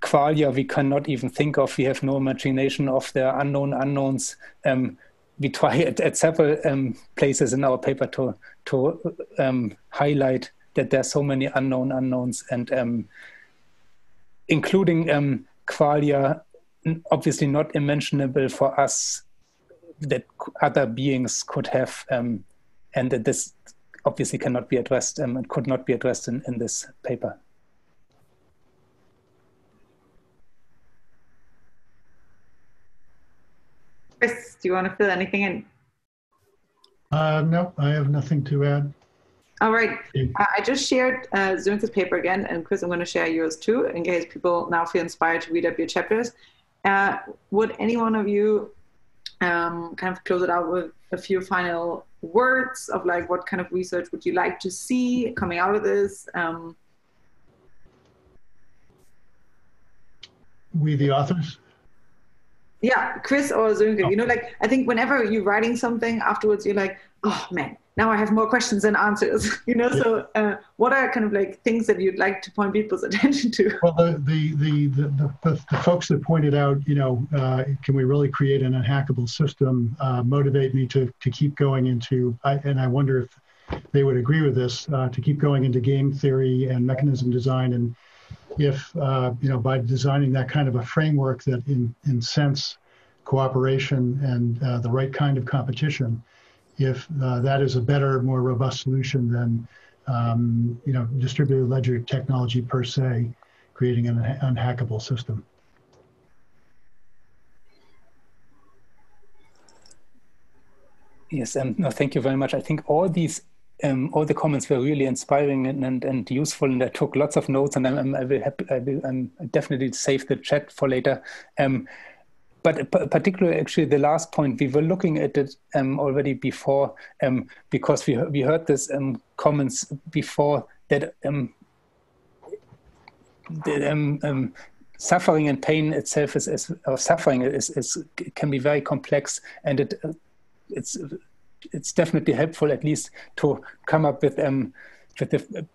qualia we cannot even think of. We have no imagination of the unknown unknowns. Um, we try at, at several um, places in our paper to to um, highlight that there are so many unknown unknowns, and um, including um, qualia obviously not imaginable for us that other beings could have, um, and that this obviously cannot be addressed um, and could not be addressed in, in this paper. Chris, do you want to fill anything in? Uh, no, I have nothing to add. All right. I just shared uh, Sönke's paper again, and Chris, I'm going to share yours too, in case people now feel inspired to read up your chapters. Uh, would any one of you um, kind of close it out with a few final words of like what kind of research would you like to see coming out of this? Um, we, the authors? Yeah, Chris or Sönke. Oh. You know, like I think whenever you're writing something afterwards, you're like, oh man, now I have more questions than answers. (laughs) you know, yeah. so uh, what are kind of like things that you'd like to point people's (laughs) attention to? Well, the the the the, the, the folks that pointed out, you know, uh, can we really create an unhackable system? Uh, motivate me to to keep going into. I, and I wonder if they would agree with this uh, to keep going into game theory and mechanism design and if uh, you know by designing that kind of a framework that in incents cooperation and uh, the right kind of competition if uh, that is a better, more robust solution than um, you know distributed ledger technology per se, creating an unhackable system. Yes, um, no, thank you very much. I think all these, um, all the comments were really inspiring and, and, and useful, and I took lots of notes, and I'm, I'm, I will, happy, I will I'm definitely save the chat for later. Um, but particularly actually the last point we were looking at it um, already before um, because we we heard this um, comments before that um, the, um, um, suffering and pain itself is, is or suffering is, is can be very complex and it it's it's definitely helpful at least to come up with um with the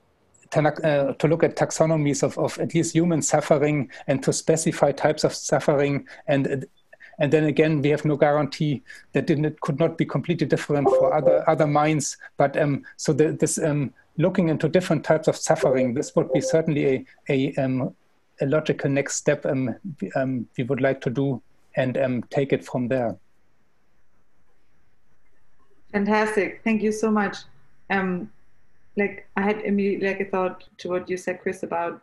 uh, to look at taxonomies of, of at least human suffering and to specify types of suffering. And and then again we have no guarantee that it could not be completely different for other other minds. But um, so the, this um, looking into different types of suffering this would be certainly a a, um, a logical next step um, um, we would like to do and um, take it from there. Fantastic. Thank you so much like I had immediately like a thought to what you said, Chris, about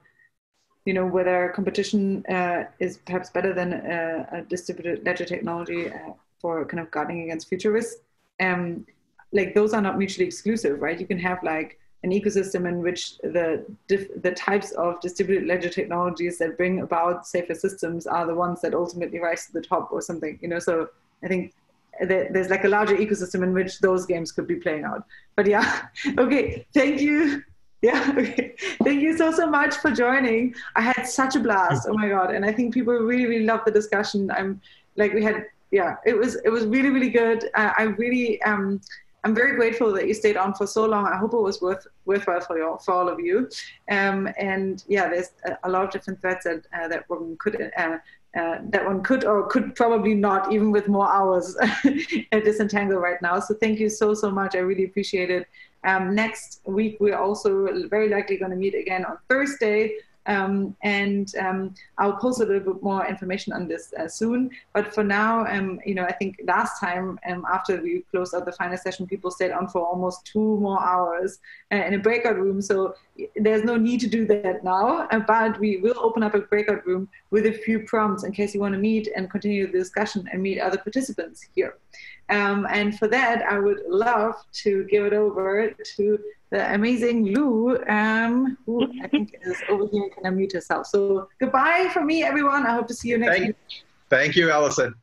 you know whether competition uh, is perhaps better than a, a distributed ledger technology uh, for kind of guarding against future risks. Um, like those are not mutually exclusive, right? You can have like an ecosystem in which the the types of distributed ledger technologies that bring about safer systems are the ones that ultimately rise to the top or something. You know, so I think there's like a larger ecosystem in which those games could be playing out. But yeah, (laughs) okay, thank you. Yeah, (laughs) okay. Thank you so so much for joining. I had such a blast. Oh my god, and I think people really really loved the discussion. I'm like we had yeah, it was it was really really good. Uh, I really um I'm very grateful that you stayed on for so long. I hope it was worth worthwhile for you, for all of you. Um, and yeah, there's a, a, lot of different threads that uh, that one could uh, uh, that one could or could probably not, even with more hours, (laughs) disentangle right now. So thank you so so much. I really appreciate it. Um, next week we're also very likely going to meet again on Thursday um, and um, I'll post a little bit more information on this uh, soon. But for now, um, you know, I think last time um, after we closed out the final session, people stayed on for almost two more hours uh, in a breakout room. So there's no need to do that now. Uh, but we will open up a breakout room with a few prompts in case you want to meet and continue the discussion and meet other participants here. Um, and for that, I would love to give it over to the amazing Lou, um, who (laughs) I think is over here can unmute herself. So goodbye from me, everyone. I hope to see you next Thank, week. Thank you, Allison.